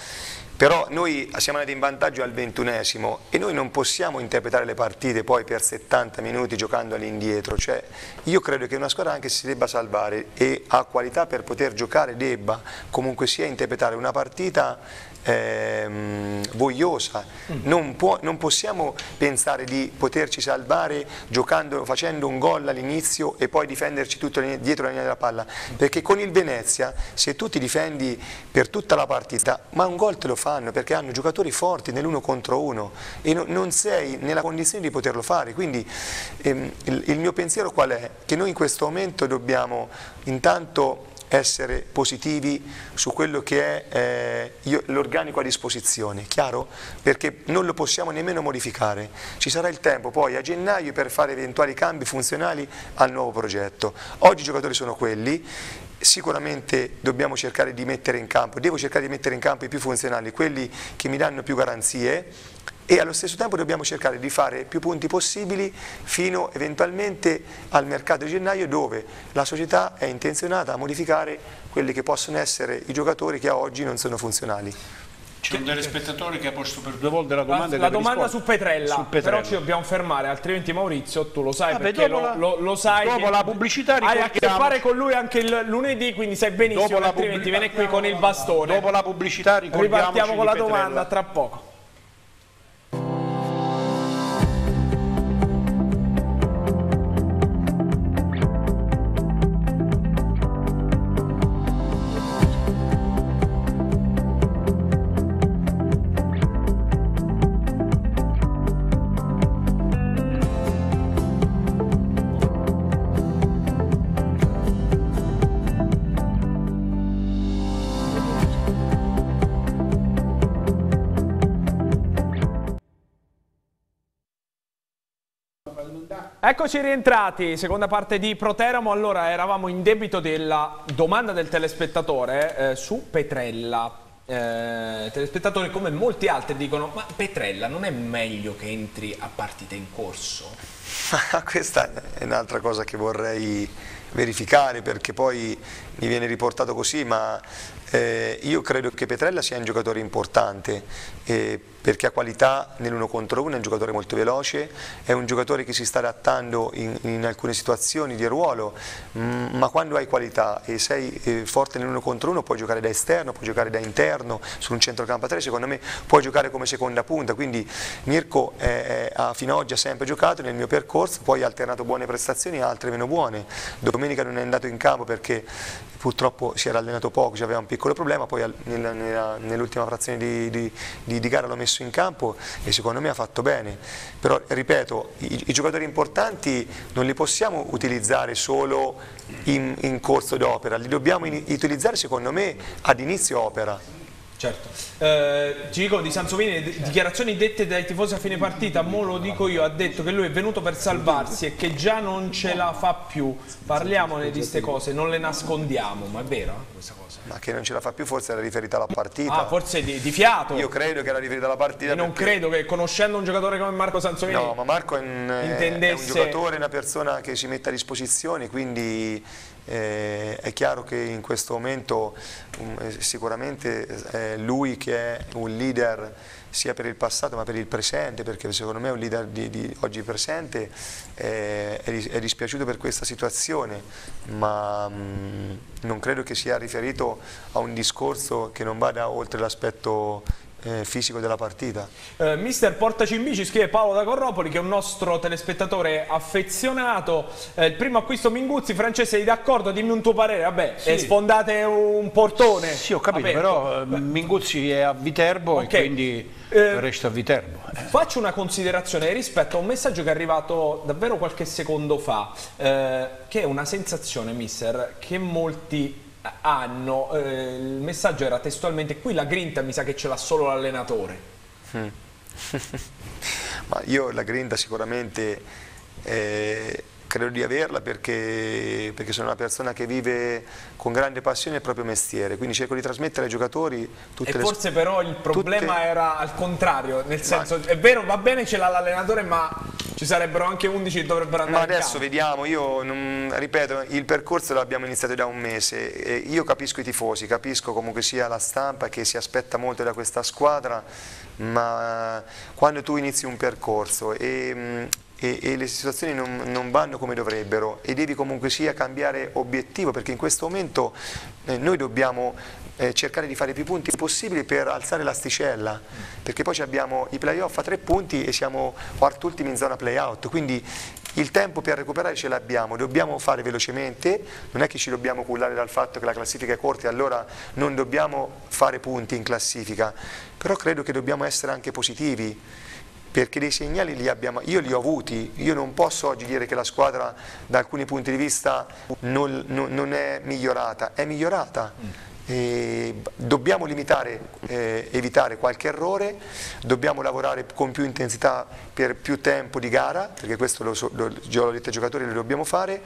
però noi siamo andati in vantaggio al ventunesimo e noi non possiamo interpretare le partite poi per 70 minuti giocando all'indietro, cioè io credo che una squadra anche si debba salvare e ha qualità per poter giocare debba comunque sia interpretare una partita ehm, vogliosa, mm. non, può, non, possiamo pensare di poterci salvare giocando, facendo un gol all'inizio e poi difenderci tutto dietro la linea della palla, perché con il Venezia se tu ti difendi per tutta la partita, ma un gol te lo fanno perché hanno giocatori forti nell'uno contro uno e no, non sei nella condizione di poterlo fare, quindi ehm, il, il mio pensiero qual è? Che noi in questo momento dobbiamo intanto essere positivi su quello che è eh, l'organico a disposizione, chiaro? Perché non lo possiamo nemmeno modificare, ci sarà il tempo poi a gennaio per fare eventuali cambi funzionali al nuovo progetto. Oggi i giocatori sono quelli, sicuramente dobbiamo cercare di mettere in campo, devo cercare di mettere in campo i più funzionali, quelli che mi danno più garanzie e allo stesso tempo dobbiamo cercare di fare più punti possibili fino eventualmente al mercato di gennaio dove la società è intenzionata a modificare quelli che possono essere i giocatori che a oggi non sono funzionali. C'è un telespettatore che ha posto per due volte la domanda. La, la domanda su Petrella, su Petrella, però ci dobbiamo fermare, altrimenti Maurizio tu lo sai Vabbè, perché lo, la, lo, lo, sai. Dopo la pubblicità Hai a che fare con lui anche il lunedì, quindi sai benissimo, altrimenti viene qui con il bastone. Dopo la pubblicità ripartiamo con la domanda tra poco. Eccoci rientrati, seconda parte di Proteramo. Allora, eravamo in debito della domanda del telespettatore eh, su Petrella. Eh, telespettatori come molti altri dicono ma Petrella non è meglio che entri a partita in corso? Questa è un'altra cosa che vorrei verificare perché poi mi viene riportato così ma eh, io credo che Petrella sia un giocatore importante eh, perché ha qualità nell'uno contro uno, è un giocatore molto veloce, è un giocatore che si sta adattando in, in alcune situazioni di ruolo, mh, mm, ma quando hai qualità e sei eh, forte nell'uno contro uno puoi giocare da esterno, puoi giocare da interno, su un centrocampo a tre, secondo me puoi giocare come seconda punta, quindi Mirko ha, fino ad oggi ha sempre giocato nel mio percorso, poi ha alternato buone prestazioni, altre meno buone, domenica non è andato in campo perché purtroppo si era allenato poco, aveva un piccolo problema, poi nell'ultima frazione di, di, di, di gara l'ho messo in campo e secondo me ha fatto bene, però ripeto, i, i giocatori importanti non li possiamo utilizzare solo in, in corso d'opera, li dobbiamo in, utilizzare secondo me ad inizio opera. Certo. Eh, Gico di Sansovini, dichiarazioni dette dai tifosi a fine partita, mo lo dico io, ha detto che lui è venuto per salvarsi e che già non ce la fa più. Parliamone di queste cose, non le nascondiamo, ma è vero questa cosa? Ma che non ce la fa più forse era riferita alla partita. Ah, forse di, di fiato. Io credo che era riferita alla partita. E non perché... credo che conoscendo un giocatore come Marco Sansovini No, ma Marco è un, intendesse... è un giocatore, una persona che si mette a disposizione, quindi eh, è chiaro che in questo momento um, sicuramente eh, lui che è un leader sia per il passato ma per il presente, perché secondo me è un leader di, di oggi presente, eh, è, dispiaciuto per questa situazione, ma mh, mm, non credo che sia riferito a un discorso che non vada oltre l'aspetto eh, fisico della partita. Eh, mister Portacimbi ci scrive Paolo da Corropoli che è un nostro telespettatore affezionato. Eh, il primo acquisto Minguzzi, Francesco, sei d'accordo? Dimmi un tuo parere. Vabbè, sì. sfondate un portone. Sì, ho capito, aperto. però eh, Minguzzi è a Viterbo okay. e quindi eh, resta a Viterbo. Faccio una considerazione rispetto a un messaggio che è arrivato davvero qualche secondo fa, eh, che è una sensazione, mister, che molti hanno, eh, il messaggio era testualmente, qui la grinta mi sa che ce l'ha solo l'allenatore. Mm. Ma io la grinta sicuramente eh, credo di averla perché, perché, sono una persona che vive con grande passione il proprio mestiere, quindi cerco di trasmettere ai giocatori tutte e le forse però il problema tutte... era al contrario, nel senso, ma... è vero, va bene ce l'ha l'allenatore, ma ci sarebbero anche 11 che dovrebbero andare Ma adesso vediamo, io non, ripeto, il percorso l'abbiamo iniziato da un mese, io capisco i tifosi, capisco comunque sia la stampa che si aspetta molto da questa squadra, ma quando tu inizi un percorso e e, e le situazioni non, non, vanno come dovrebbero. E devi comunque sia cambiare obiettivo perché in questo momento eh, noi dobbiamo eh, cercare di fare più punti possibili per alzare l'asticella perché poi abbiamo i playoff a tre punti e siamo quartultimi in zona playout. Quindi il tempo per recuperare ce l'abbiamo, dobbiamo fare velocemente, non è che ci dobbiamo cullare dal fatto che la classifica è corta e allora non dobbiamo fare punti in classifica, però credo che dobbiamo essere anche positivi, perché dei segnali li abbiamo, io li ho avuti, io non posso oggi dire che la squadra da alcuni punti di vista non, non, non è migliorata, è migliorata. E dobbiamo limitare, eh, evitare qualche errore, dobbiamo lavorare con più intensità per più tempo di gara, perché questo l'ho detto ai giocatori, lo dobbiamo fare,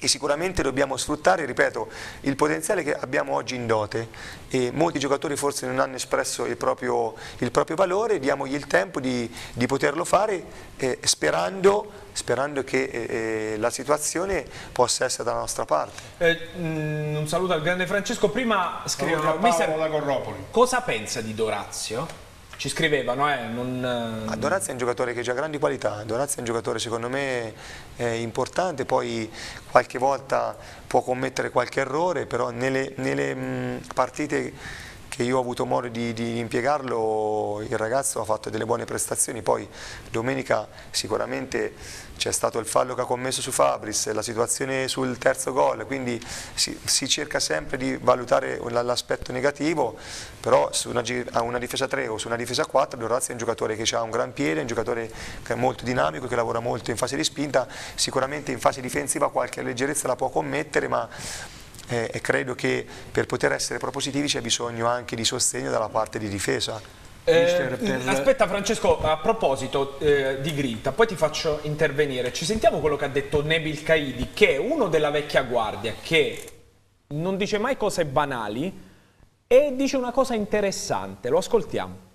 e sicuramente dobbiamo sfruttare, ripeto, il potenziale che abbiamo oggi in dote e molti giocatori forse non hanno espresso il proprio, il proprio valore, diamogli il tempo di, di poterlo fare eh, sperando, sperando, che eh, la situazione possa essere dalla nostra parte. Eh, mh, mm, un saluto al grande Francesco, prima scriveva Mister, cosa pensa di Dorazio? Ci scrivevano, eh, non... Ah, Dorazio è un giocatore che ha grandi qualità, Dorazio è un giocatore secondo me eh, importante, poi qualche volta può commettere qualche errore, però nelle, nelle mh, partite che io ho avuto modo di, di, impiegarlo, il ragazzo ha fatto delle buone prestazioni, poi domenica sicuramente c'è stato il fallo che ha commesso su Fabris, la situazione sul terzo gol, quindi si, si cerca sempre di valutare l'aspetto negativo, però su una, una, difesa 3 o su una difesa 4 Dorazzi è un giocatore che ha un gran piede, è un giocatore che è molto dinamico, che lavora molto in fase di spinta, sicuramente in fase difensiva qualche leggerezza la può commettere, ma eh, e credo che per poter essere propositivi c'è bisogno anche di sostegno dalla parte di difesa. Eh, aspetta Francesco, a proposito eh, di Grinta, poi ti faccio intervenire. Ci sentiamo quello che ha detto Nebil Caidi, che è uno della vecchia guardia, che non dice mai cose banali e dice una cosa interessante. Lo ascoltiamo.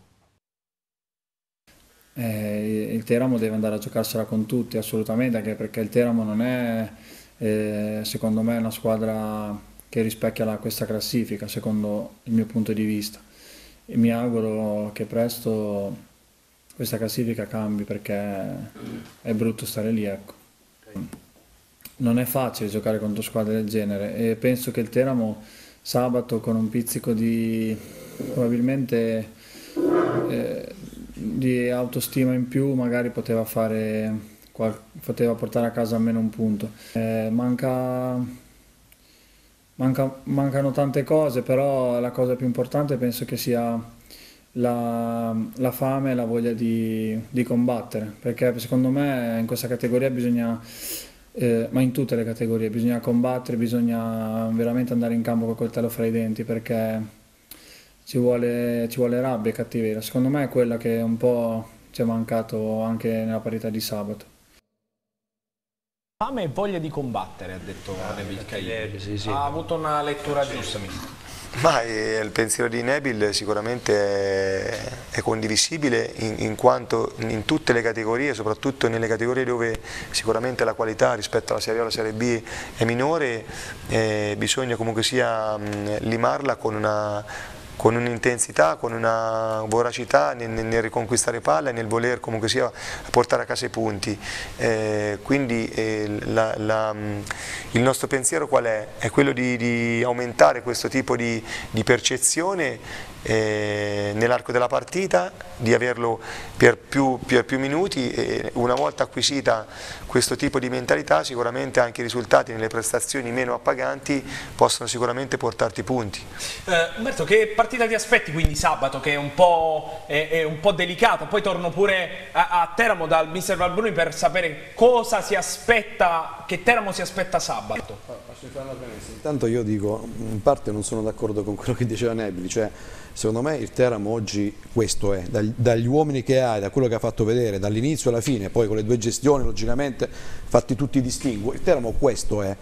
Eh, il Teramo deve andare a giocarsela con tutti, assolutamente, anche perché il Teramo non è e secondo me è una squadra che rispecchia la, questa classifica, secondo il mio punto di vista. E mi auguro che presto questa classifica cambi perché è brutto stare lì. Ecco. Non è facile giocare contro squadre del genere e penso che il Teramo sabato con un pizzico di probabilmente eh, di autostima in più magari poteva fare poteva portare a casa almeno un punto. Eh, manca, manca, mancano tante cose, però la cosa più importante penso che sia la, la fame e la voglia di, di, combattere, perché secondo me in questa categoria bisogna, eh, ma in tutte le categorie, bisogna combattere, bisogna veramente andare in campo con il coltello fra i denti, perché ci vuole, ci vuole rabbia e cattiveria. Secondo me è quella che un po' ci è mancato anche nella parità di sabato. Fame e voglia di combattere, ha detto ah, Neville Cagliari. Sì, sì. Ha avuto una lettura sì. giusta, mi ma eh, il pensiero di Nebil sicuramente è, è condivisibile in, in, quanto in tutte le categorie, soprattutto nelle categorie dove sicuramente la qualità rispetto alla Serie A o alla Serie B è minore, eh, bisogna comunque sia mh, limarla con una con un'intensità, con una voracità nel, nel, riconquistare palla e nel voler comunque sia portare a casa i punti. Eh, quindi eh, la, la, il nostro pensiero qual è? È quello di, di aumentare questo tipo di, di percezione eh, nell'arco della partita, di averlo per più, per più minuti e una volta acquisita questo tipo di mentalità sicuramente anche i risultati nelle prestazioni meno appaganti possono sicuramente portarti punti. Eh, Umberto, che partita ti aspetti quindi sabato che è un po', è, è un po delicata? Poi torno pure a, a Teramo dal mister Valbruni per sapere cosa si aspetta, che Teramo si aspetta sabato. Intanto io dico, in parte non sono d'accordo con quello che diceva Nebili, cioè secondo me il Teramo oggi questo è, dagli uomini che ha, da quello che ha fatto vedere dall'inizio alla fine, poi con le due gestioni logicamente fatti tutti i distinguo, il Teramo questo è.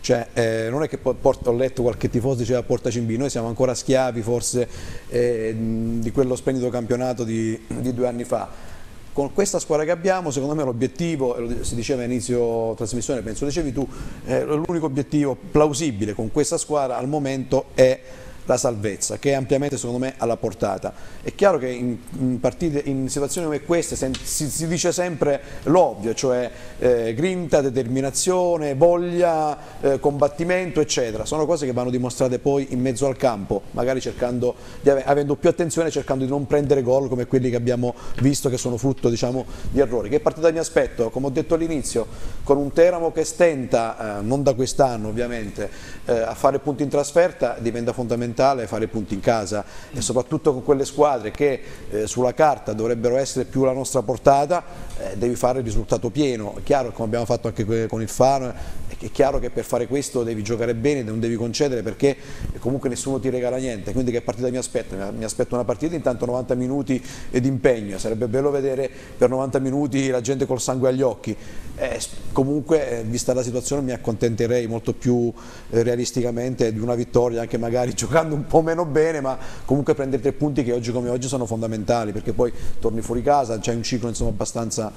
Cioè, eh, non è che porto, ho letto qualche tifoso diceva porta Cimbi, noi siamo ancora schiavi forse eh, di quello splendido campionato di, di due anni fa con questa squadra che abbiamo, secondo me l'obiettivo, lo si diceva a inizio trasmissione, penso dicevi tu, eh, l'unico obiettivo plausibile con questa squadra al momento è la salvezza, che è ampiamente secondo me alla portata. È chiaro che in, in, partite, in situazioni come queste si, si dice sempre l'ovvio, cioè eh, grinta, determinazione, voglia, eh, combattimento, eccetera. Sono cose che vanno dimostrate poi in mezzo al campo, magari cercando di, avendo più attenzione, cercando di non prendere gol come quelli che abbiamo visto che sono frutto diciamo, di errori. Che partita mi aspetto? Come ho detto all'inizio, con un Teramo che stenta, eh, non da quest'anno ovviamente, eh, a fare punti in trasferta diventa fondamentale fondamentale fare punti in casa e soprattutto con quelle squadre che eh, sulla carta dovrebbero essere più la nostra portata, eh, devi fare il risultato pieno. È chiaro, come abbiamo fatto anche con il Fano, è chiaro che per fare questo devi giocare bene, non devi concedere perché comunque nessuno ti regala niente, quindi che partita mi aspetto? Mi aspetto una partita intanto 90 minuti di impegno, sarebbe bello vedere per 90 minuti la gente col sangue agli occhi, eh, comunque eh, vista la situazione mi accontenterei molto più eh, realisticamente di una vittoria, anche magari giocando un po' meno bene, ma comunque prendere tre punti che oggi come oggi sono fondamentali, perché poi torni fuori casa, c'è un ciclo insomma abbastanza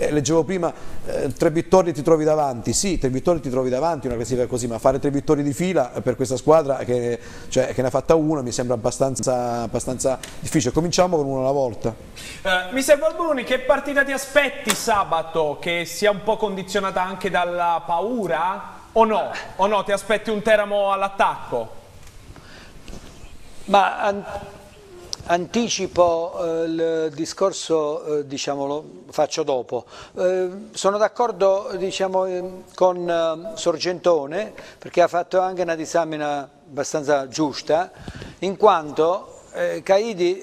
eh, leggevo prima, eh, tre vittorie ti trovi davanti, sì, tre vittorie ti trovi davanti, una classifica così, ma fare tre vittorie di fila per questa squadra che, cioè, che ne ha fatta una mi sembra abbastanza, abbastanza difficile. Cominciamo con una alla volta. Eh, Mister Balboni, che partita ti aspetti sabato? Che sia un po' condizionata anche dalla paura? O no? O no? Ti aspetti un Teramo all'attacco? Ma Anticipo eh, il discorso, eh, diciamo, lo faccio dopo. Eh, sono d'accordo diciamo, eh, con eh, Sorgentone perché ha fatto anche una disamina abbastanza giusta, in quanto eh, Caidi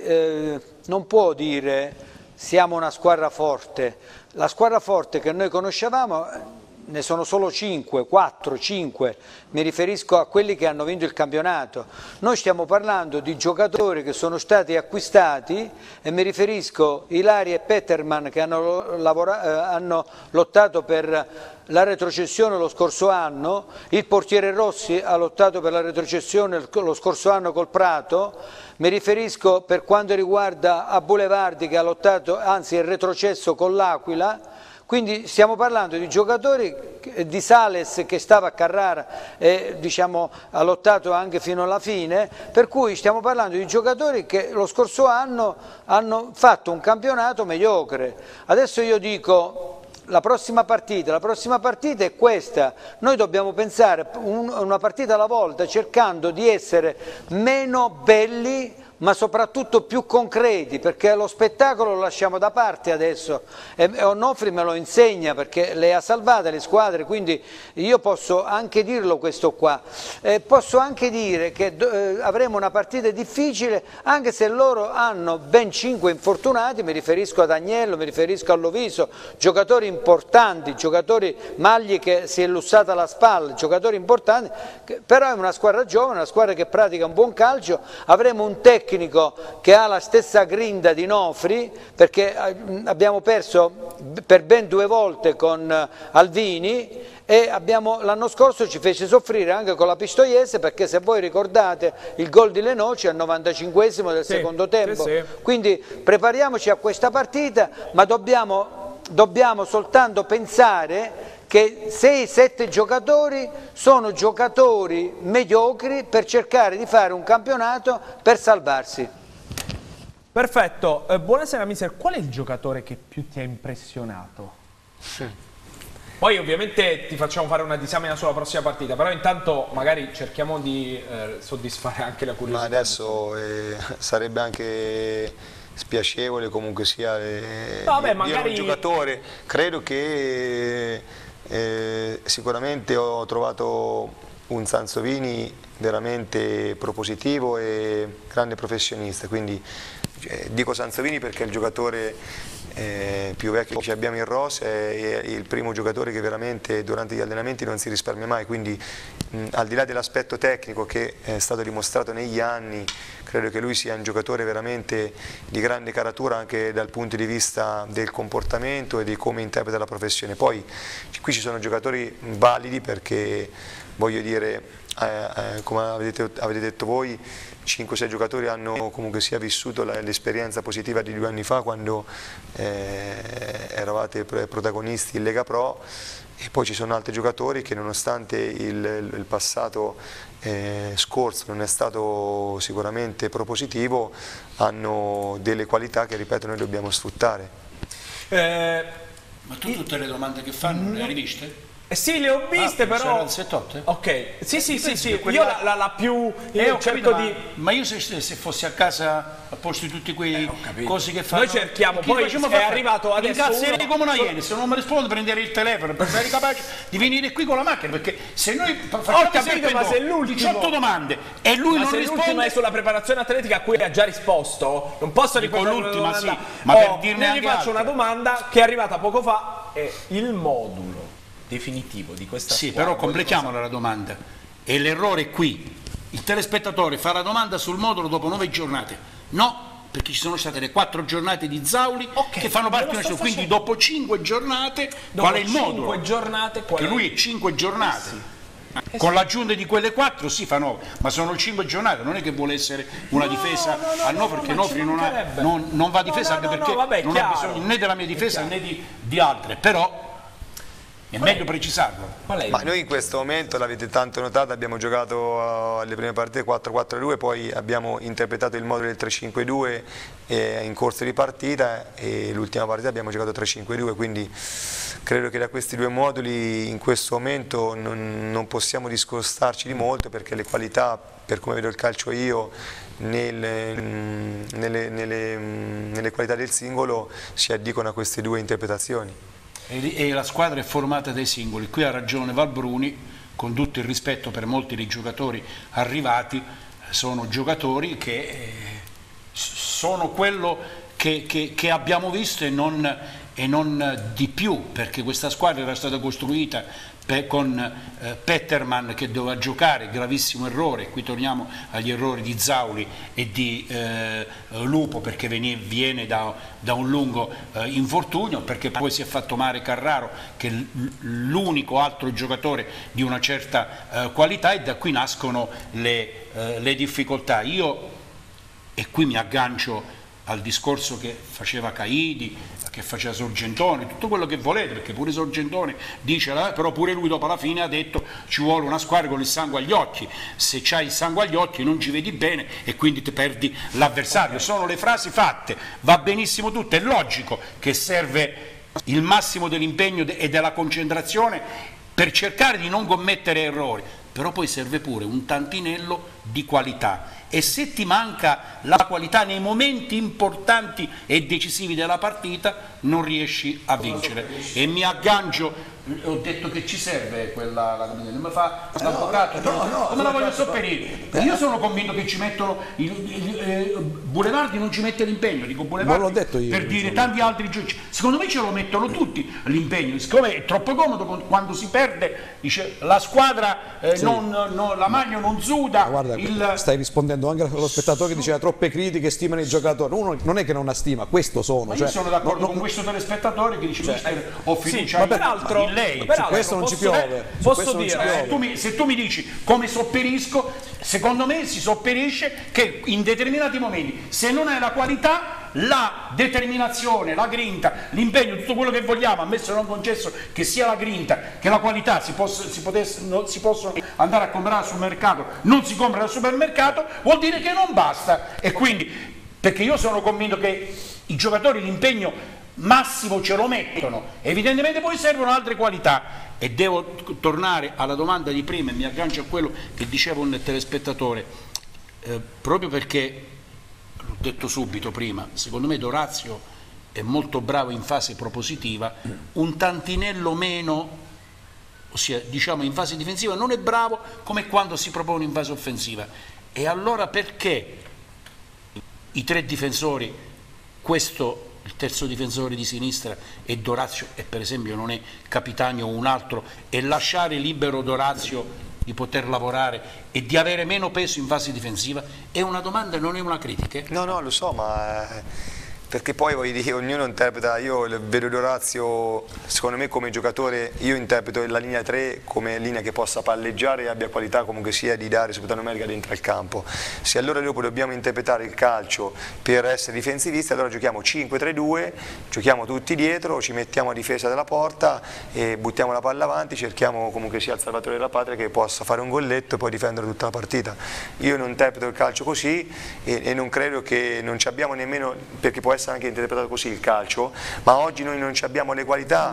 non può dire siamo una squadra forte. La squadra forte che noi conoscevamo ne sono solo 5, 4, 5, mi riferisco a quelli che hanno vinto il campionato. Noi stiamo parlando di giocatori che sono stati acquistati e mi riferisco a Ilari e Petterman che hanno, eh, hanno lottato per la retrocessione lo scorso anno, il portiere Rossi ha lottato per la retrocessione lo scorso anno col Prato, mi riferisco per quanto riguarda a Boulevardi che ha lottato, anzi è retrocesso con l'Aquila, quindi stiamo parlando di giocatori di Sales che stava a Carrara e diciamo, ha lottato anche fino alla fine, per cui stiamo parlando di giocatori che lo scorso anno hanno fatto un campionato mediocre. Adesso io dico la prossima partita, la prossima partita è questa, noi dobbiamo pensare una partita alla volta cercando di essere meno belli ma soprattutto più concreti, perché lo spettacolo lo lasciamo da parte adesso e Onofri me lo insegna perché le ha salvate le squadre, quindi io posso anche dirlo questo qua. Eh, posso anche dire che eh, avremo una partita difficile anche se loro hanno ben cinque infortunati, mi riferisco ad Agnello, mi riferisco a Loviso, giocatori importanti, giocatori Magli che si è lussata la spalla, giocatori importanti, però è una squadra giovane, una squadra che pratica un buon calcio, avremo un tecnico tecnico che ha la stessa grinda di Nofri perché eh, abbiamo perso per ben due volte con eh, Alvini e l'anno scorso ci fece soffrire anche con la Pistoiese perché se voi ricordate il gol di Lenoci al 95 del sì, secondo tempo sì, sì. quindi prepariamoci a questa partita ma dobbiamo, dobbiamo soltanto pensare che 6-7 giocatori sono giocatori mediocri per cercare di fare un campionato per salvarsi. Perfetto, eh, buonasera mister, qual è il giocatore che più ti ha impressionato? Sì. Poi ovviamente ti facciamo fare una disamina sulla prossima partita, però intanto magari cerchiamo di eh, soddisfare anche la curiosità. Ma adesso eh, sarebbe anche spiacevole comunque sia eh, Vabbè, magari... un giocatore, credo che eh, sicuramente ho trovato un Sansovini veramente propositivo e grande professionista, quindi eh, dico Sansovini perché è il giocatore eh, più vecchio che abbiamo in Ross, è, è, il primo giocatore che veramente durante gli allenamenti non si risparmia mai, quindi mh, al di là dell'aspetto tecnico che è stato dimostrato negli anni, credo che lui sia un giocatore veramente di grande caratura anche dal punto di vista del comportamento e di come interpreta la professione. Poi qui ci sono giocatori validi perché voglio dire, eh, eh, come avete, avete detto voi, 5-6 giocatori hanno comunque sia vissuto l'esperienza positiva di due anni fa quando eh, eravate protagonisti in Lega Pro e poi ci sono altri giocatori che nonostante il, il passato eh, scorso non è stato sicuramente propositivo hanno delle qualità che ripeto noi dobbiamo sfruttare. Eh, Ma tu tutte le domande che fanno le hai riviste? Eh sì, le ho viste, Ah, però. il 7-8? Ok, sì, sì, sì, sì. quelli Io la, la- la più. Eh, Io ho cerco capito, di. ma, io se, se fossi a casa a posto di tutti quei cose che fanno Noi cerchiamo, Chi poi è fare? arrivato adesso Incazzerei uno- come una iena se non mi rispondo prendere il telefono per essere capace di venire qui con la macchina perché se noi fa- facciamo capito, sempre ma se l'ultimo- 18 domande e lui Ma non se risponde è sulla preparazione atletica a cui ha già risposto, non posso ripetere l'ultima, sì, ma per Oh, dirne ne anche rifaccio altre. una domanda che è arrivata poco fa. È il modulo definitivo di questa Sì, squadra. però completiamola la domanda. E l'errore è qui. Il telespettatore fa la domanda sul modulo dopo nove giornate. No, perché ci sono state le quattro giornate di Zauli Ok, che fanno parte di sto Quindi dopo cinque giornate, Dopo qual è il modulo? cinque giornate, qual Che è? lui è cinque giornate. Eh Con l'aggiunta di quelle quattro si fa nove, ma sono cinque giornate, non è che vuole essere una No, difesa no, no, a no, no, no, perché Nofri non, ha- non- non va difesa anche perché vabbè, non ha chiaro. bisogno né della mia difesa né di, di altre, però è meglio precisarlo. Qual è? Ma noi in questo momento, l'avete tanto notato, abbiamo giocato eh, alle prime partite 4-4-2, poi abbiamo interpretato il modulo del 3-5-2 eh, in corso di partita e l'ultima partita abbiamo giocato 3-5-2, quindi credo che da questi due moduli in questo momento non, non possiamo discostarci di molto perché le qualità, per come vedo il calcio io, nel- mm, nelle, nelle, mm, nelle qualità del singolo si addicono a queste due interpretazioni. E, la squadra è formata dai singoli. Qui ha ragione Valbruni, con tutto il rispetto per molti dei giocatori arrivati, sono giocatori che eh, sono quello che, che- che abbiamo visto e non, e non di più, perché questa squadra era stata costruita con eh, Petterman che doveva giocare, gravissimo errore, qui torniamo agli errori di Zauli e di eh, Lupo perché viene da, da un lungo eh, infortunio, perché poi si è fatto male Carraro che è l'unico altro giocatore di una certa eh, qualità e da qui nascono le, eh, le difficoltà. Io e qui mi aggancio al discorso che faceva Caidi, che faceva Sorgentone, tutto quello che volete, perché pure Sorgentone dice, però pure lui dopo la fine ha detto ci vuole una squadra con il sangue agli occhi, se c'hai il sangue agli occhi non ci vedi bene e quindi ti perdi l'avversario. Sono le frasi fatte, va benissimo tutto, è logico che serve il massimo dell'impegno de- e della concentrazione per cercare di non commettere errori, però poi serve pure un tantinello di qualità e se ti manca la qualità nei momenti importanti e decisivi della partita non riesci a vincere. E mi aggancio ho detto che ci serve quella la, come mi fa l'avvocato come la voglio sopperire io sono convinto che ci mettono il, il, eh, Boulevardi non ci mette l'impegno dico io, per dire tanti altri giudici. Secondo me ce lo mettono tutti l'impegno siccome è troppo comodo quando si perde dice la squadra eh, non, non- la maglia non suda Ma guarda, il- stai rispondendo anche allo spettatore che diceva troppe critiche, stimano i giocatori. Uno non è che non ha stima, questo sono. Ma io cioè, sono d'accordo no- no- con questo telespettatore che dice mister ho fiducia ma in- peraltro- in lei peraltro questo non ci piove, eh, su posso dire. Se tu, mi, se tu mi dici come sopperisco, secondo me si sopperisce che in determinati momenti, se non hai la qualità, la determinazione, la grinta, l'impegno, tutto quello che vogliamo, ammesso e non concesso che sia la grinta, che la qualità si, possa- si potesse- non si possono andare a comprare al supermercato, non si compra al supermercato, vuol dire che non basta. E quindi, perché io sono convinto che i giocatori l'impegno massimo ce lo mettono, evidentemente poi servono altre qualità. E devo tornare alla domanda di prima e mi aggancio a quello che diceva un telespettatore, eh, proprio perché, l'ho detto subito prima, secondo me Dorazio è molto bravo in fase propositiva, un tantinello meno, ossia diciamo in fase difensiva, non è bravo come quando si propone in fase offensiva. E allora perché i tre difensori, questo il terzo difensore di sinistra è Dorazio e per esempio non è Capitani o un altro e lasciare libero Dorazio di poter lavorare e di avere meno peso in fase difensiva è una domanda, non è una critica. No, no, lo so, ma eh, perché poi voglio dire, ognuno interpreta, io vedo Dorazio, secondo me come giocatore, io interpreto la linea 3 come linea che possa palleggiare e abbia qualità comunque sia di dare soprattutto numerica dentro al campo. Se allora dopo dobbiamo interpretare il calcio per essere difensivisti, allora giochiamo 5-3-2, giochiamo tutti dietro, ci mettiamo a difesa della porta e buttiamo la palla avanti, cerchiamo comunque sia il salvatore della patria che possa fare un golletto e poi difendere tutta la partita. Io non interpreto il calcio così e, e non credo che non ci abbiamo nemmeno, perché può essere essere anche interpretato così il calcio, ma oggi noi non ci abbiamo le qualità.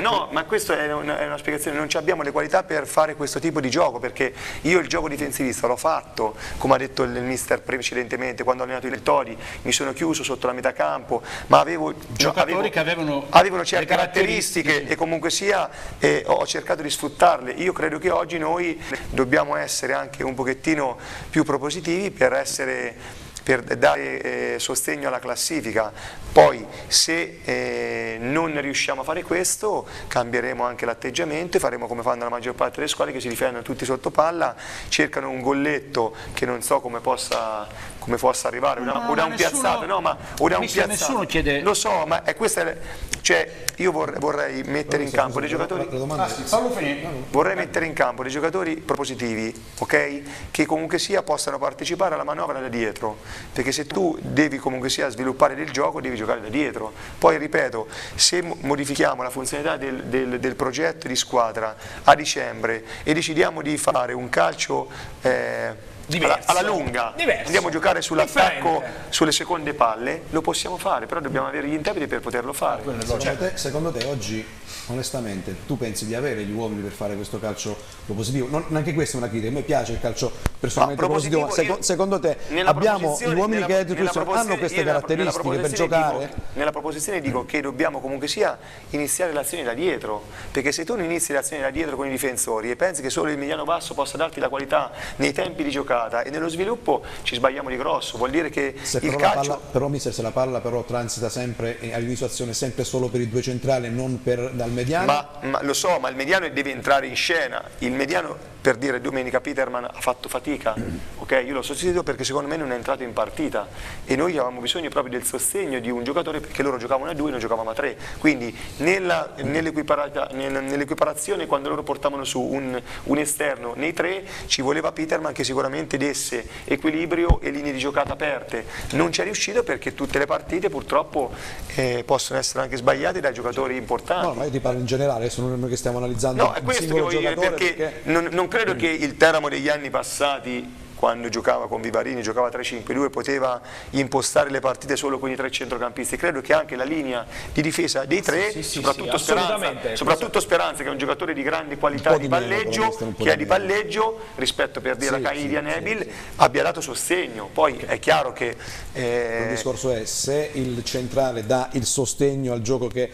No, ma questa è una, è una spiegazione, non ci abbiamo le qualità per fare questo tipo di gioco, perché io il gioco difensivista l'ho fatto, come ha detto il mister precedentemente, quando ho allenato i lettori, mi sono chiuso sotto la metà campo, ma avevo Giocatori avevo- che avevano avevano certe caratteristiche, caratteristiche. e comunque sia eh, ho cercato di sfruttarle. Io credo che oggi noi dobbiamo essere anche un pochettino più propositivi per essere per dare eh, sostegno alla classifica. Poi se eh, non riusciamo a fare questo cambieremo anche l'atteggiamento e faremo come fanno la maggior parte delle squadre che si difendono tutti sotto palla, cercano un golletto che non so come possa, come possa arrivare, o da un nessuno- piazzato, no, ma o da un piazzato. nessuno chiede- Lo so, ma è questa è- cioè, io vorrei, vorrei mettere in campo dei giocatori Fallo finire. Vorrei mettere in campo dei giocatori propositivi, ok? Che comunque sia possano partecipare alla manovra da dietro, perché se tu devi comunque sia sviluppare del gioco devi giocare da dietro. Poi ripeto, se mo- modifichiamo la funzionalità del, del- del progetto di squadra a dicembre e decidiamo di fare un calcio eh, Diverso. alla lunga, Diverso. andiamo a giocare sull'attacco, sulle seconde palle, lo possiamo fare, però dobbiamo avere gli interpreti per poterlo fare. Secondo te, secondo te oggi, onestamente, tu pensi di avere gli uomini per fare questo calcio propositivo? Non, neanche questa è una critica, a me piace il calcio personalmente Ma propositivo, propositivo, io- secondo te abbiamo gli uomini nella- che nella hanno queste caratteristiche nella per giocare? dico- nella proposizione dico che dobbiamo comunque sia iniziare l'azione da dietro, perché se tu non inizi l'azione da dietro con i difensori e pensi che solo il mediano basso possa darti la qualità nei tempi di giocata e nello sviluppo ci sbagliamo di grosso, vuol dire che Se il però, calcio... palla, però mister, se la palla però transita sempre all'inizio azione sempre solo per i due centrali non per, dal mediano? Ma, ma lo so, ma il mediano deve entrare in scena. Il mediano, per dire domenica Peterman ha fatto fatica, ok? Io l'ho sostituito perché secondo me non è entrato in partita e noi avevamo bisogno proprio del sostegno di un giocatore perché loro giocavano a due e noi giocavamo a tre. Quindi nell'equiparazione quando loro portavano su un, un esterno nei tre ci voleva Peterman che sicuramente desse equilibrio e linee di giocata aperte. Non ci è riuscito perché tutte le partite purtroppo eh, possono essere anche sbagliate dai giocatori importanti. No, ma io ti parlo in generale, è noi che stiamo analizzando No, è questo che voglio dire, giocatore perché, Non, non credo che il Teramo degli anni passati, quando giocava con Vivarini, giocava 3-5-2, poteva impostare le partite solo con i tre centrocampisti. Credo che anche la linea di difesa dei tre, Sì, sì, soprattutto, sì. Speranza, soprattutto Speranza, che è un giocatore di grande qualità di palleggio, che è di palleggio rispetto per dire Sì, a Caidi sì, a sì, Nebil, abbia dato sostegno. Poi è chiaro che... eh, Il discorso è se il centrale dà il sostegno al gioco che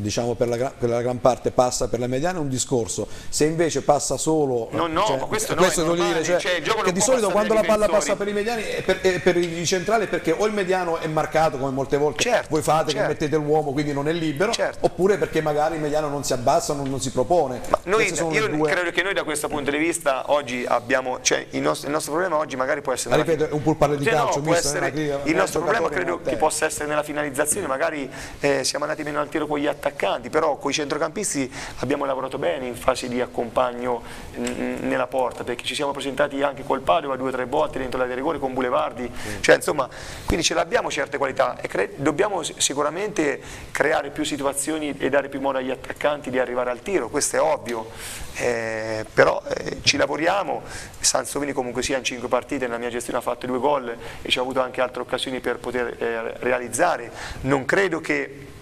diciamo per la, per la gran parte passa per la mediana è un discorso, se invece passa solo No, no, cioè, ma questo no, è voglio normale, dire, cioè, gioco che di solito quando la palla passa per i mediani e per, e per i centrali perché o il mediano è marcato come molte volte Certo, voi fate certo. che mettete l'uomo quindi non è libero Certo. oppure perché magari il mediano non si abbassa non, non si propone Noi, io due- credo che noi da questo punto di vista oggi abbiamo, cioè il nostro, il nostro problema oggi magari può essere... Ma ripeto, è un pur parlo di no, calcio, può mister, essere- una il nostro problema credo che possa essere nella finalizzazione, magari eh, siamo andati meno al tiro con gli attaccanti, però con i centrocampisti abbiamo lavorato bene in fase di accompagno nella porta, perché ci siamo presentati anche col Padova due o tre volte dentro l'area di rigore con Boulevardi, cioè insomma, quindi ce l'abbiamo certe qualità e dobbiamo sicuramente creare più situazioni e dare più modo agli attaccanti di arrivare al tiro, questo è ovvio, eh, però eh, ci lavoriamo, Sansovini comunque sia in cinque partite nella mia gestione ha fatto due gol e ci ha avuto anche altre occasioni per poter eh, realizzare, non credo che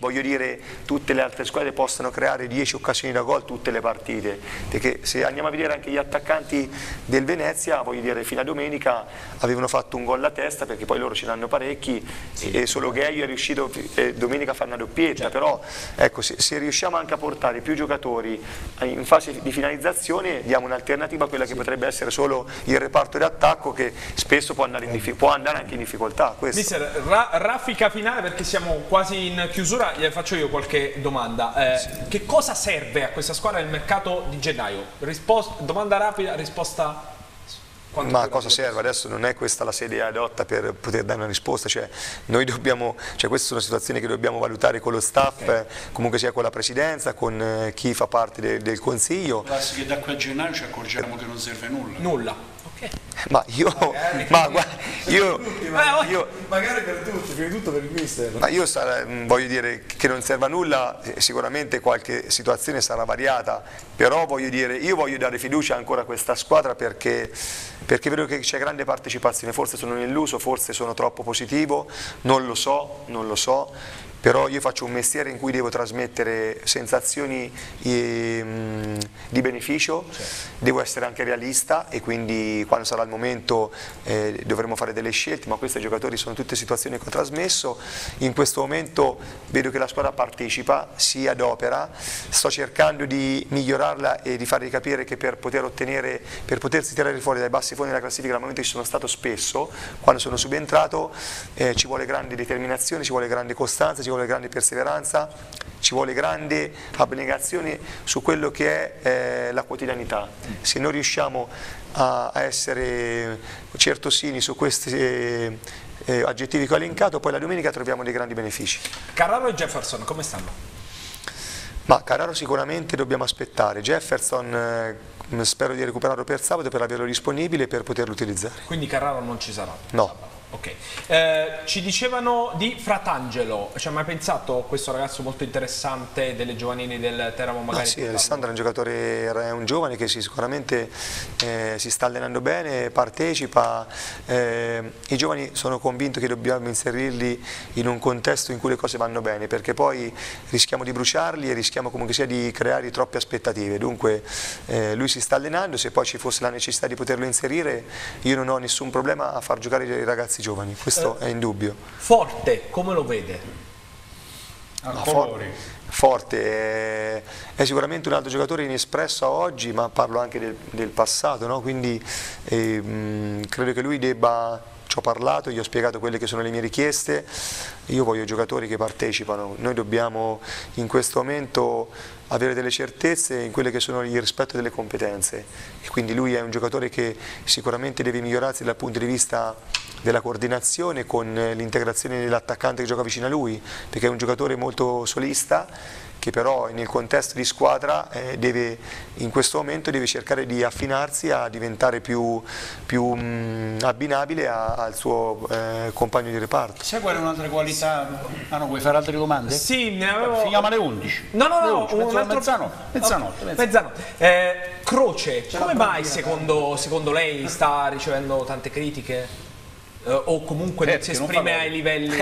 voglio dire tutte le altre squadre possano creare 10 occasioni da gol tutte le partite. Perché se andiamo a vedere anche gli attaccanti del Venezia voglio dire fino a domenica avevano fatto un gol a testa perché poi loro ce l'hanno parecchi e solo Gheio è riuscito eh, domenica a fare una doppietta però ecco se, se riusciamo anche a portare più giocatori in fase di finalizzazione diamo un'alternativa a quella che potrebbe essere solo il reparto d'attacco che spesso può andare, diffi- può andare anche in difficoltà questo. Mister, ra- raffica finale perché siamo quasi in chiusura, gli faccio io qualche domanda. Eh, Che cosa serve a questa squadra nel mercato di gennaio? Risposta- domanda rapida, risposta... quanto Ma cosa serve? Adesso non è questa la sede adotta per poter dare una risposta, cioè, noi dobbiamo, cioè, queste sono situazioni che dobbiamo valutare con lo staff, eh, comunque sia con la presidenza, con eh, chi fa parte de- del consiglio. Darsi che da qui a gennaio ci accorgeremo che non serve nulla. Nulla. Ma io, ma guarda, io, io, magari per tutti, prima di tutto per il mister. Ma io sarà- mh, voglio dire che non serve a nulla, eh, sicuramente qualche situazione sarà variata, però voglio dire, io voglio dare fiducia ancora a questa squadra perché, perché vedo che c'è grande partecipazione, forse sono illuso, forse sono troppo positivo, non lo so, non lo so, però io faccio un mestiere in cui devo trasmettere sensazioni eh, di beneficio, certo. devo essere anche realista e quindi quando sarà il momento eh, dovremo fare delle scelte, ma questi giocatori sono tutte situazioni che ho trasmesso, in questo momento vedo che la squadra partecipa, si adopera, sto cercando di migliorarla e di fargli capire che per poter ottenere, per potersi tirare fuori dai bassi fondi della classifica, al momento ci sono stato spesso, quando sono subentrato, eh, ci vuole grande determinazione, ci vuole grande costanza, ci vuole grande perseveranza, ci vuole grande abnegazione su quello che è eh, la quotidianità. Se noi riusciamo a, a essere certosini su questi eh, eh, aggettivi che ho elencato, poi la domenica troviamo dei grandi benefici. Carraro e Jefferson come stanno? Ma Carraro sicuramente dobbiamo aspettare, Jefferson eh, spero di recuperarlo per sabato per averlo disponibile per poterlo utilizzare. Quindi Carraro non ci sarà? No. Ok, eh, ci dicevano di Fratangelo, ci hai mai pensato questo ragazzo molto interessante delle giovanili del Teramo magari? Ah, sì, Alessandro è un giocatore, è un giovane che si, sicuramente eh, si sta allenando bene, partecipa, eh, i giovani sono convinto che dobbiamo inserirli in un contesto in cui le cose vanno bene perché poi rischiamo di bruciarli e rischiamo comunque sia di creare troppe aspettative, dunque eh, lui si sta allenando, se poi ci fosse la necessità di poterlo inserire io non ho nessun problema a far giocare i ragazzi ragazzi giovani, questo eh, è indubbio. Forte, come lo vede? No, for forte, è, è, sicuramente un altro giocatore inespresso oggi, ma parlo anche del, del passato, no? quindi eh, mh, credo che lui debba ci ho parlato, gli ho spiegato quelle che sono le mie richieste, io voglio giocatori che partecipano, noi dobbiamo in questo momento avere delle certezze in quelle che sono il rispetto delle competenze. E quindi lui è un giocatore che sicuramente deve migliorarsi dal punto di vista della coordinazione con l'integrazione dell'attaccante che gioca vicino a lui perché è un giocatore molto solista che però nel contesto di squadra eh, deve, in questo momento deve cercare di affinarsi a diventare più, più mh, mm, abbinabile a, al suo eh, compagno di reparto. Sai qual è un'altra qualità? Ah no, vuoi fare altre domande? Sì, ne avevo... Finiamo alle 11. No, no, no, 11, un altro... mezzanotte. Mezzanotte. mezzanotte. mezzanotte. Eh, Croce, come mai secondo, secondo lei sta ricevendo tante critiche? Uh, o comunque non si esprime non ai livelli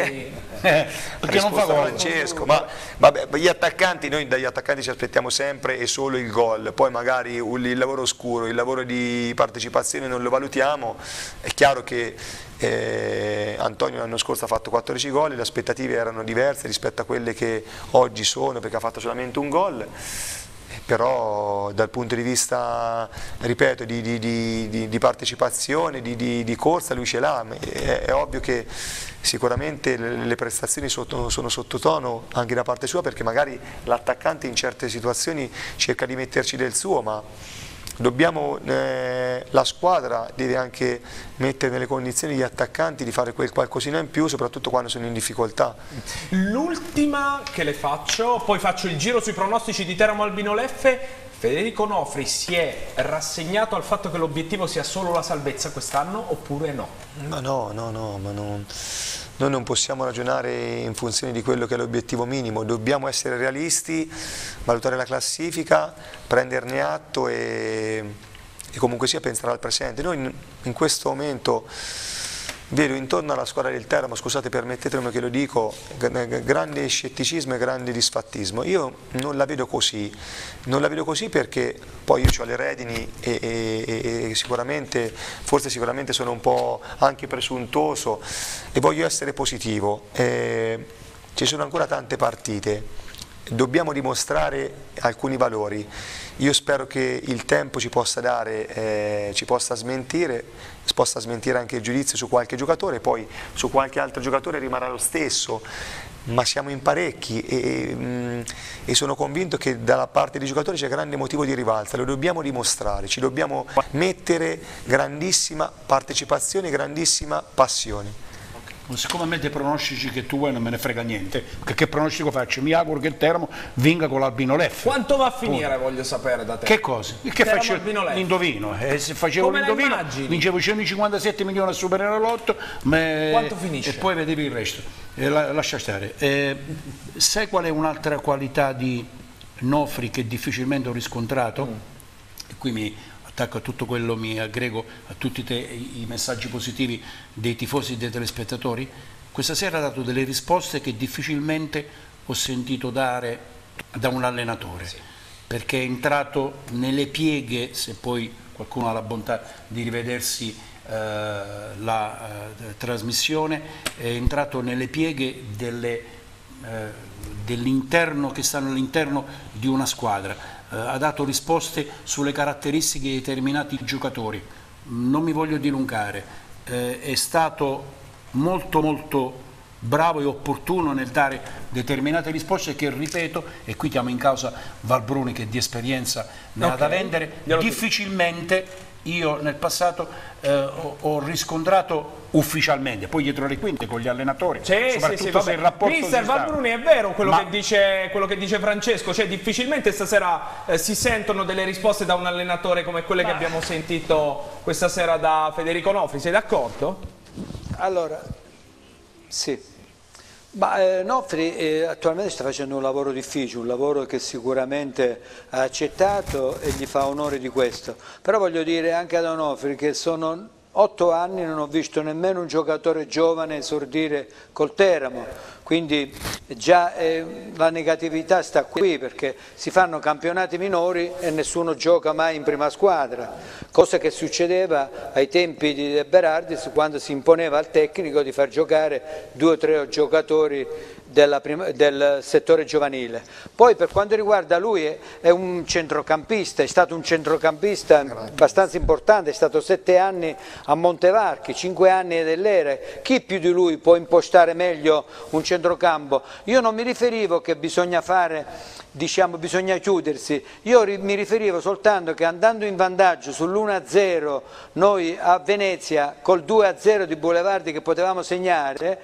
eh, perché non fa gol. Francesco ma vabbè, gli attaccanti noi dagli attaccanti ci aspettiamo sempre e solo il gol. Poi magari il lavoro oscuro il lavoro di partecipazione non lo valutiamo. È chiaro che eh, Antonio l'anno scorso ha fatto 14 gol le aspettative erano diverse rispetto a quelle che oggi sono perché ha fatto solamente un gol però dal punto di vista, ripeto, di, di, di, di partecipazione, di, corsa lui ce l'ha, è, è, ovvio che sicuramente le, prestazioni sotto, sono sottotono anche da parte sua perché magari l'attaccante in certe situazioni cerca di metterci del suo, ma Dobbiamo, eh, la squadra deve anche mettere nelle condizioni gli attaccanti di fare quel qualcosina in più, soprattutto quando sono in difficoltà. L'ultima che le faccio, poi faccio il giro sui pronostici di Teramo Albino Leffe. Federico Nofri si è rassegnato al fatto che l'obiettivo sia solo la salvezza quest'anno oppure no? Ma no, no, no, ma non... Noi non possiamo ragionare in funzione di quello che è l'obiettivo minimo, dobbiamo essere realisti, valutare la classifica, prenderne atto e, e comunque sia pensare al presente. Noi in, in questo momento vedo intorno alla squadra del Teramo, scusate permettetemi che lo dico, grande scetticismo e grande disfattismo. Io non la vedo così, non la vedo così perché poi io ho le redini e, e, e sicuramente, forse sicuramente sono un po' anche presuntuoso e voglio essere positivo. Eh, ci sono ancora tante partite, dobbiamo dimostrare alcuni valori. Io spero che il tempo ci possa dare, eh, ci possa smentire, possa smentire anche il giudizio su qualche giocatore, poi su qualche altro giocatore rimarrà lo stesso, ma siamo in parecchi e, e, mm, e sono convinto che dalla parte dei giocatori c'è grande motivo di rivalsa, lo dobbiamo dimostrare, ci dobbiamo mettere grandissima partecipazione, grandissima passione siccome a me dei pronostici che tu vuoi non me ne frega niente, che, che pronostico faccio? Mi auguro che il Teramo vinca con l'Albino Leff. Quanto va a finire, oh. voglio sapere da te? Che cosa? Che faccio l'indovino. Eh, se facevo l'indovino vincevo 157 milioni a superare l'otto. Quanto finisce? E poi vedevi il resto. Eh, la, lascia stare. Eh, sai qual è un'altra qualità di Nofri che difficilmente ho riscontrato? Mm. E qui mi attacco a tutto quello, mi aggrego a tutti te, i messaggi positivi dei tifosi e dei telespettatori, questa sera ha dato delle risposte che difficilmente ho sentito dare da un allenatore, sì. perché è entrato nelle pieghe, se poi qualcuno ha la bontà di rivedersi eh, la eh, trasmissione, è entrato nelle pieghe delle, eh, dell'interno che stanno all'interno di una squadra, eh, ha dato risposte sulle caratteristiche di determinati giocatori, non mi voglio dilungare, eh, è stato molto molto bravo e opportuno nel dare determinate risposte che ripeto e qui chiamo in causa Valbruni che di esperienza ne okay. ha da vendere difficilmente io nel passato eh, ho, ho, riscontrato ufficialmente, poi dietro le quinte con gli allenatori, sì, soprattutto sì, sì, se il rapporto Mister Valbruni è vero quello, Ma... che dice, quello, che dice, Francesco, cioè difficilmente stasera eh, si sentono delle risposte da un allenatore come quelle Ma... che abbiamo sentito questa sera da Federico Nofri, sei d'accordo? Allora, sì. Ma, eh, Nofri eh, attualmente sta facendo un lavoro difficile, un lavoro che sicuramente ha accettato e gli fa onore di questo. Però voglio dire anche ad Onofri che sono otto anni non ho visto nemmeno un giocatore giovane esordire col Teramo, quindi già eh, la negatività sta qui perché si fanno campionati minori e nessuno gioca mai in prima squadra, cosa che succedeva ai tempi di De Berardis quando si imponeva al tecnico di far giocare due o tre giocatori prima, del settore giovanile. Poi per quanto riguarda lui è, è, un centrocampista, è stato un centrocampista abbastanza importante, è stato sette anni a Montevarchi, cinque anni dell'Ere, chi più di lui può impostare meglio un centrocampo? Io non mi riferivo che bisogna fare diciamo bisogna chiudersi. Io mi riferivo soltanto che andando in vantaggio sull'1-0 noi a Venezia col 2-0 di Boulevardi che potevamo segnare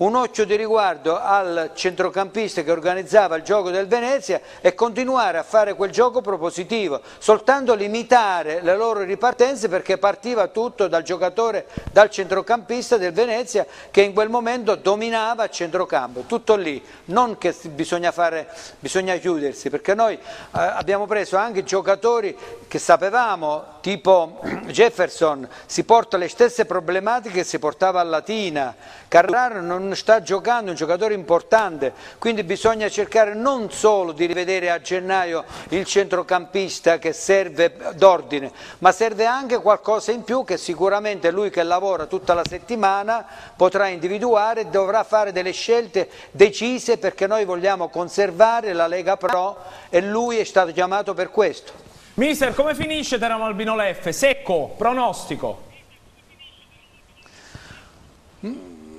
un occhio di riguardo al centrocampista che organizzava il gioco del Venezia e continuare a fare quel gioco propositivo, soltanto limitare le loro ripartenze perché partiva tutto dal giocatore, dal centrocampista del Venezia che in quel momento dominava il centrocampo, tutto lì, non che bisogna, fare, bisogna chiudersi perché noi eh, abbiamo preso anche giocatori che sapevamo, tipo Jefferson, si porta le stesse problematiche che si portava a Latina, Carraro non sta giocando, è un giocatore importante, quindi bisogna cercare non solo di rivedere a gennaio il centrocampista che serve d'ordine, ma serve anche qualcosa in più che sicuramente lui che lavora tutta la settimana potrà individuare e dovrà fare delle scelte decise perché noi vogliamo conservare la Lega Pro e lui è stato chiamato per questo. Mister, come finisce Teramo Albino Leffe? Secco, pronostico?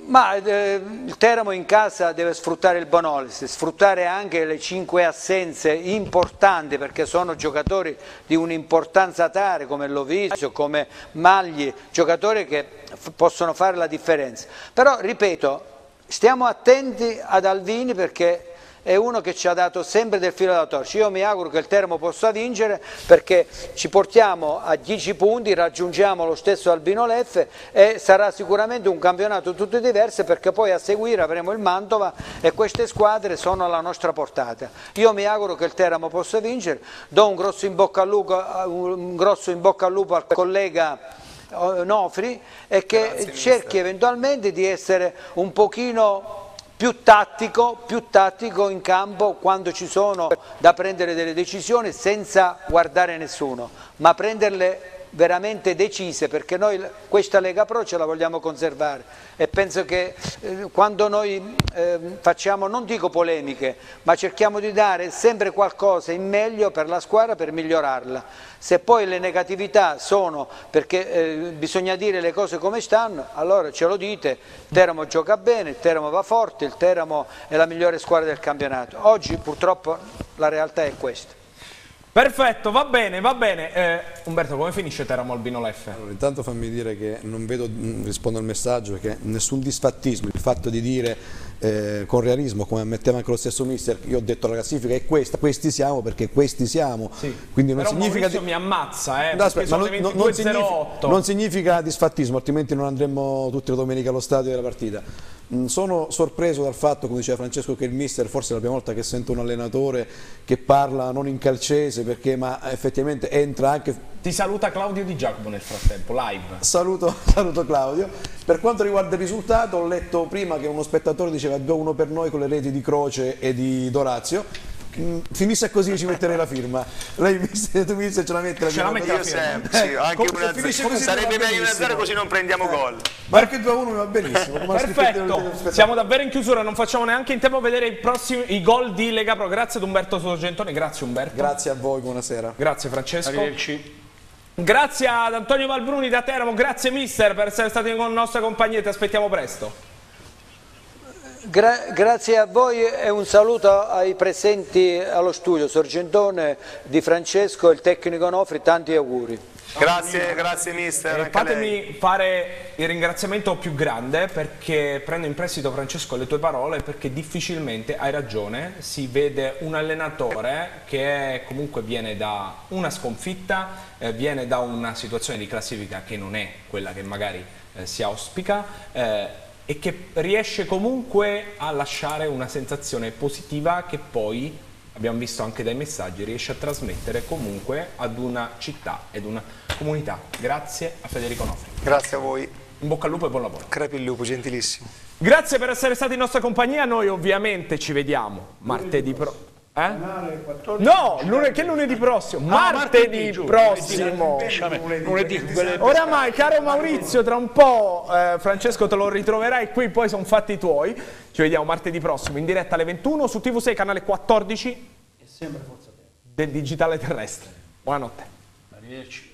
Ma eh, il Teramo in casa deve sfruttare il Bonolis, sfruttare anche le cinque assenze importanti perché sono giocatori di un'importanza tale come Lovizio, come Magli, giocatori che possono fare la differenza. Però ripeto, stiamo attenti ad Alvini perché è uno che ci ha dato sempre del filo da torcere. Io mi auguro che il Termo possa vincere perché ci portiamo a 10 punti, raggiungiamo lo stesso Albino Leffe e sarà sicuramente un campionato tutto diverso perché poi a seguire avremo il Mantova e queste squadre sono alla nostra portata. Io mi auguro che il Teramo possa vincere, do un grosso in bocca al lupo, bocca al lupo al collega eh, Nofri e che Grazie, cerchi mister. eventualmente di essere un pochino più tattico, più tattico in campo quando ci sono da prendere delle decisioni senza guardare nessuno, ma prenderle veramente decise perché noi questa Lega Pro ce la vogliamo conservare e penso che eh, quando noi eh, facciamo, non dico polemiche, ma cerchiamo di dare sempre qualcosa in meglio per la squadra per migliorarla. Se poi le negatività sono perché eh, bisogna dire le cose come stanno, allora ce lo dite, Teramo gioca bene, il Teramo va forte, il Teramo è la migliore squadra del campionato. Oggi purtroppo la realtà è questa. Perfetto, va bene, va bene. Eh, Umberto, come finisce Teramo Albino Leffe? Allora, intanto fammi dire che non vedo, mm, rispondo al messaggio, che nessun disfattismo, il fatto di dire eh, con realismo, come ammetteva anche lo stesso mister, io ho detto la classifica è questa, questi siamo perché questi siamo. Sì. Quindi non Però significa di... mi ammazza, eh, no, aspetta, non, non, significa, non, significa, disfattismo, altrimenti non andremo tutte le domeniche allo stadio della partita. Mm, sono sorpreso dal fatto, come diceva Francesco, che il mister, forse è la prima volta che sento un allenatore che parla non in calcese, perché, ma effettivamente entra anche Ti saluta Claudio Di Giacomo nel frattempo, live. Saluto, saluto Claudio. Per quanto riguarda il risultato, ho letto prima che uno spettatore diceva 2-1 per noi con le reti di Croce e di Dorazio. Mm, Finisse così ci metterei la firma. Lei mi- tu mi dici se ce la mette la Ce la firma. metti la Io firma. sempre, sì, anche Come- se 1-0. finisce così Sarebbe meglio 1-0 benissimo. così non prendiamo gol. Ma anche 2-1 mi va benissimo. Perfetto, siamo davvero in chiusura, non facciamo neanche in tempo a vedere i, prossimi, i gol di Lega Pro. Grazie ad Umberto Sorgentone, grazie Umberto. Grazie a voi, buonasera. Grazie Francesco. Arrivederci. Grazie ad Antonio Valbruni da Teramo, grazie mister per essere stati in nostra compagnia, ti aspettiamo presto. Gra- grazie a voi e un saluto ai presenti allo studio, Sorgentone, Di Francesco e il tecnico Nofri, tanti auguri. Grazie, grazie mister. Eh, fatemi fare il ringraziamento più grande perché prendo in prestito Francesco le tue parole perché difficilmente hai ragione, si vede un allenatore che comunque viene da una sconfitta, eh, viene da una situazione di classifica che non è quella che magari eh, si auspica eh, e che riesce comunque a lasciare una sensazione positiva che poi abbiamo visto anche dai messaggi, riesce a trasmettere comunque ad una città ed una comunità. Grazie a Federico Nofri. Grazie a voi. In bocca al lupo e buon lavoro. Crepi il lupo, gentilissimo. Grazie per essere stati in nostra compagnia. Noi ovviamente ci vediamo martedì pro- eh? No, lunedì, che lunedì prossimo? martedì, prossimo. Lunedì, quelle- Oramai, caro Maurizio, tra un po' eh, Francesco te lo ritroverai qui, poi sono fatti tuoi. Ci vediamo martedì prossimo in diretta alle 21 su TV6 canale 14 del digitale terrestre. Buonanotte. Arrivederci.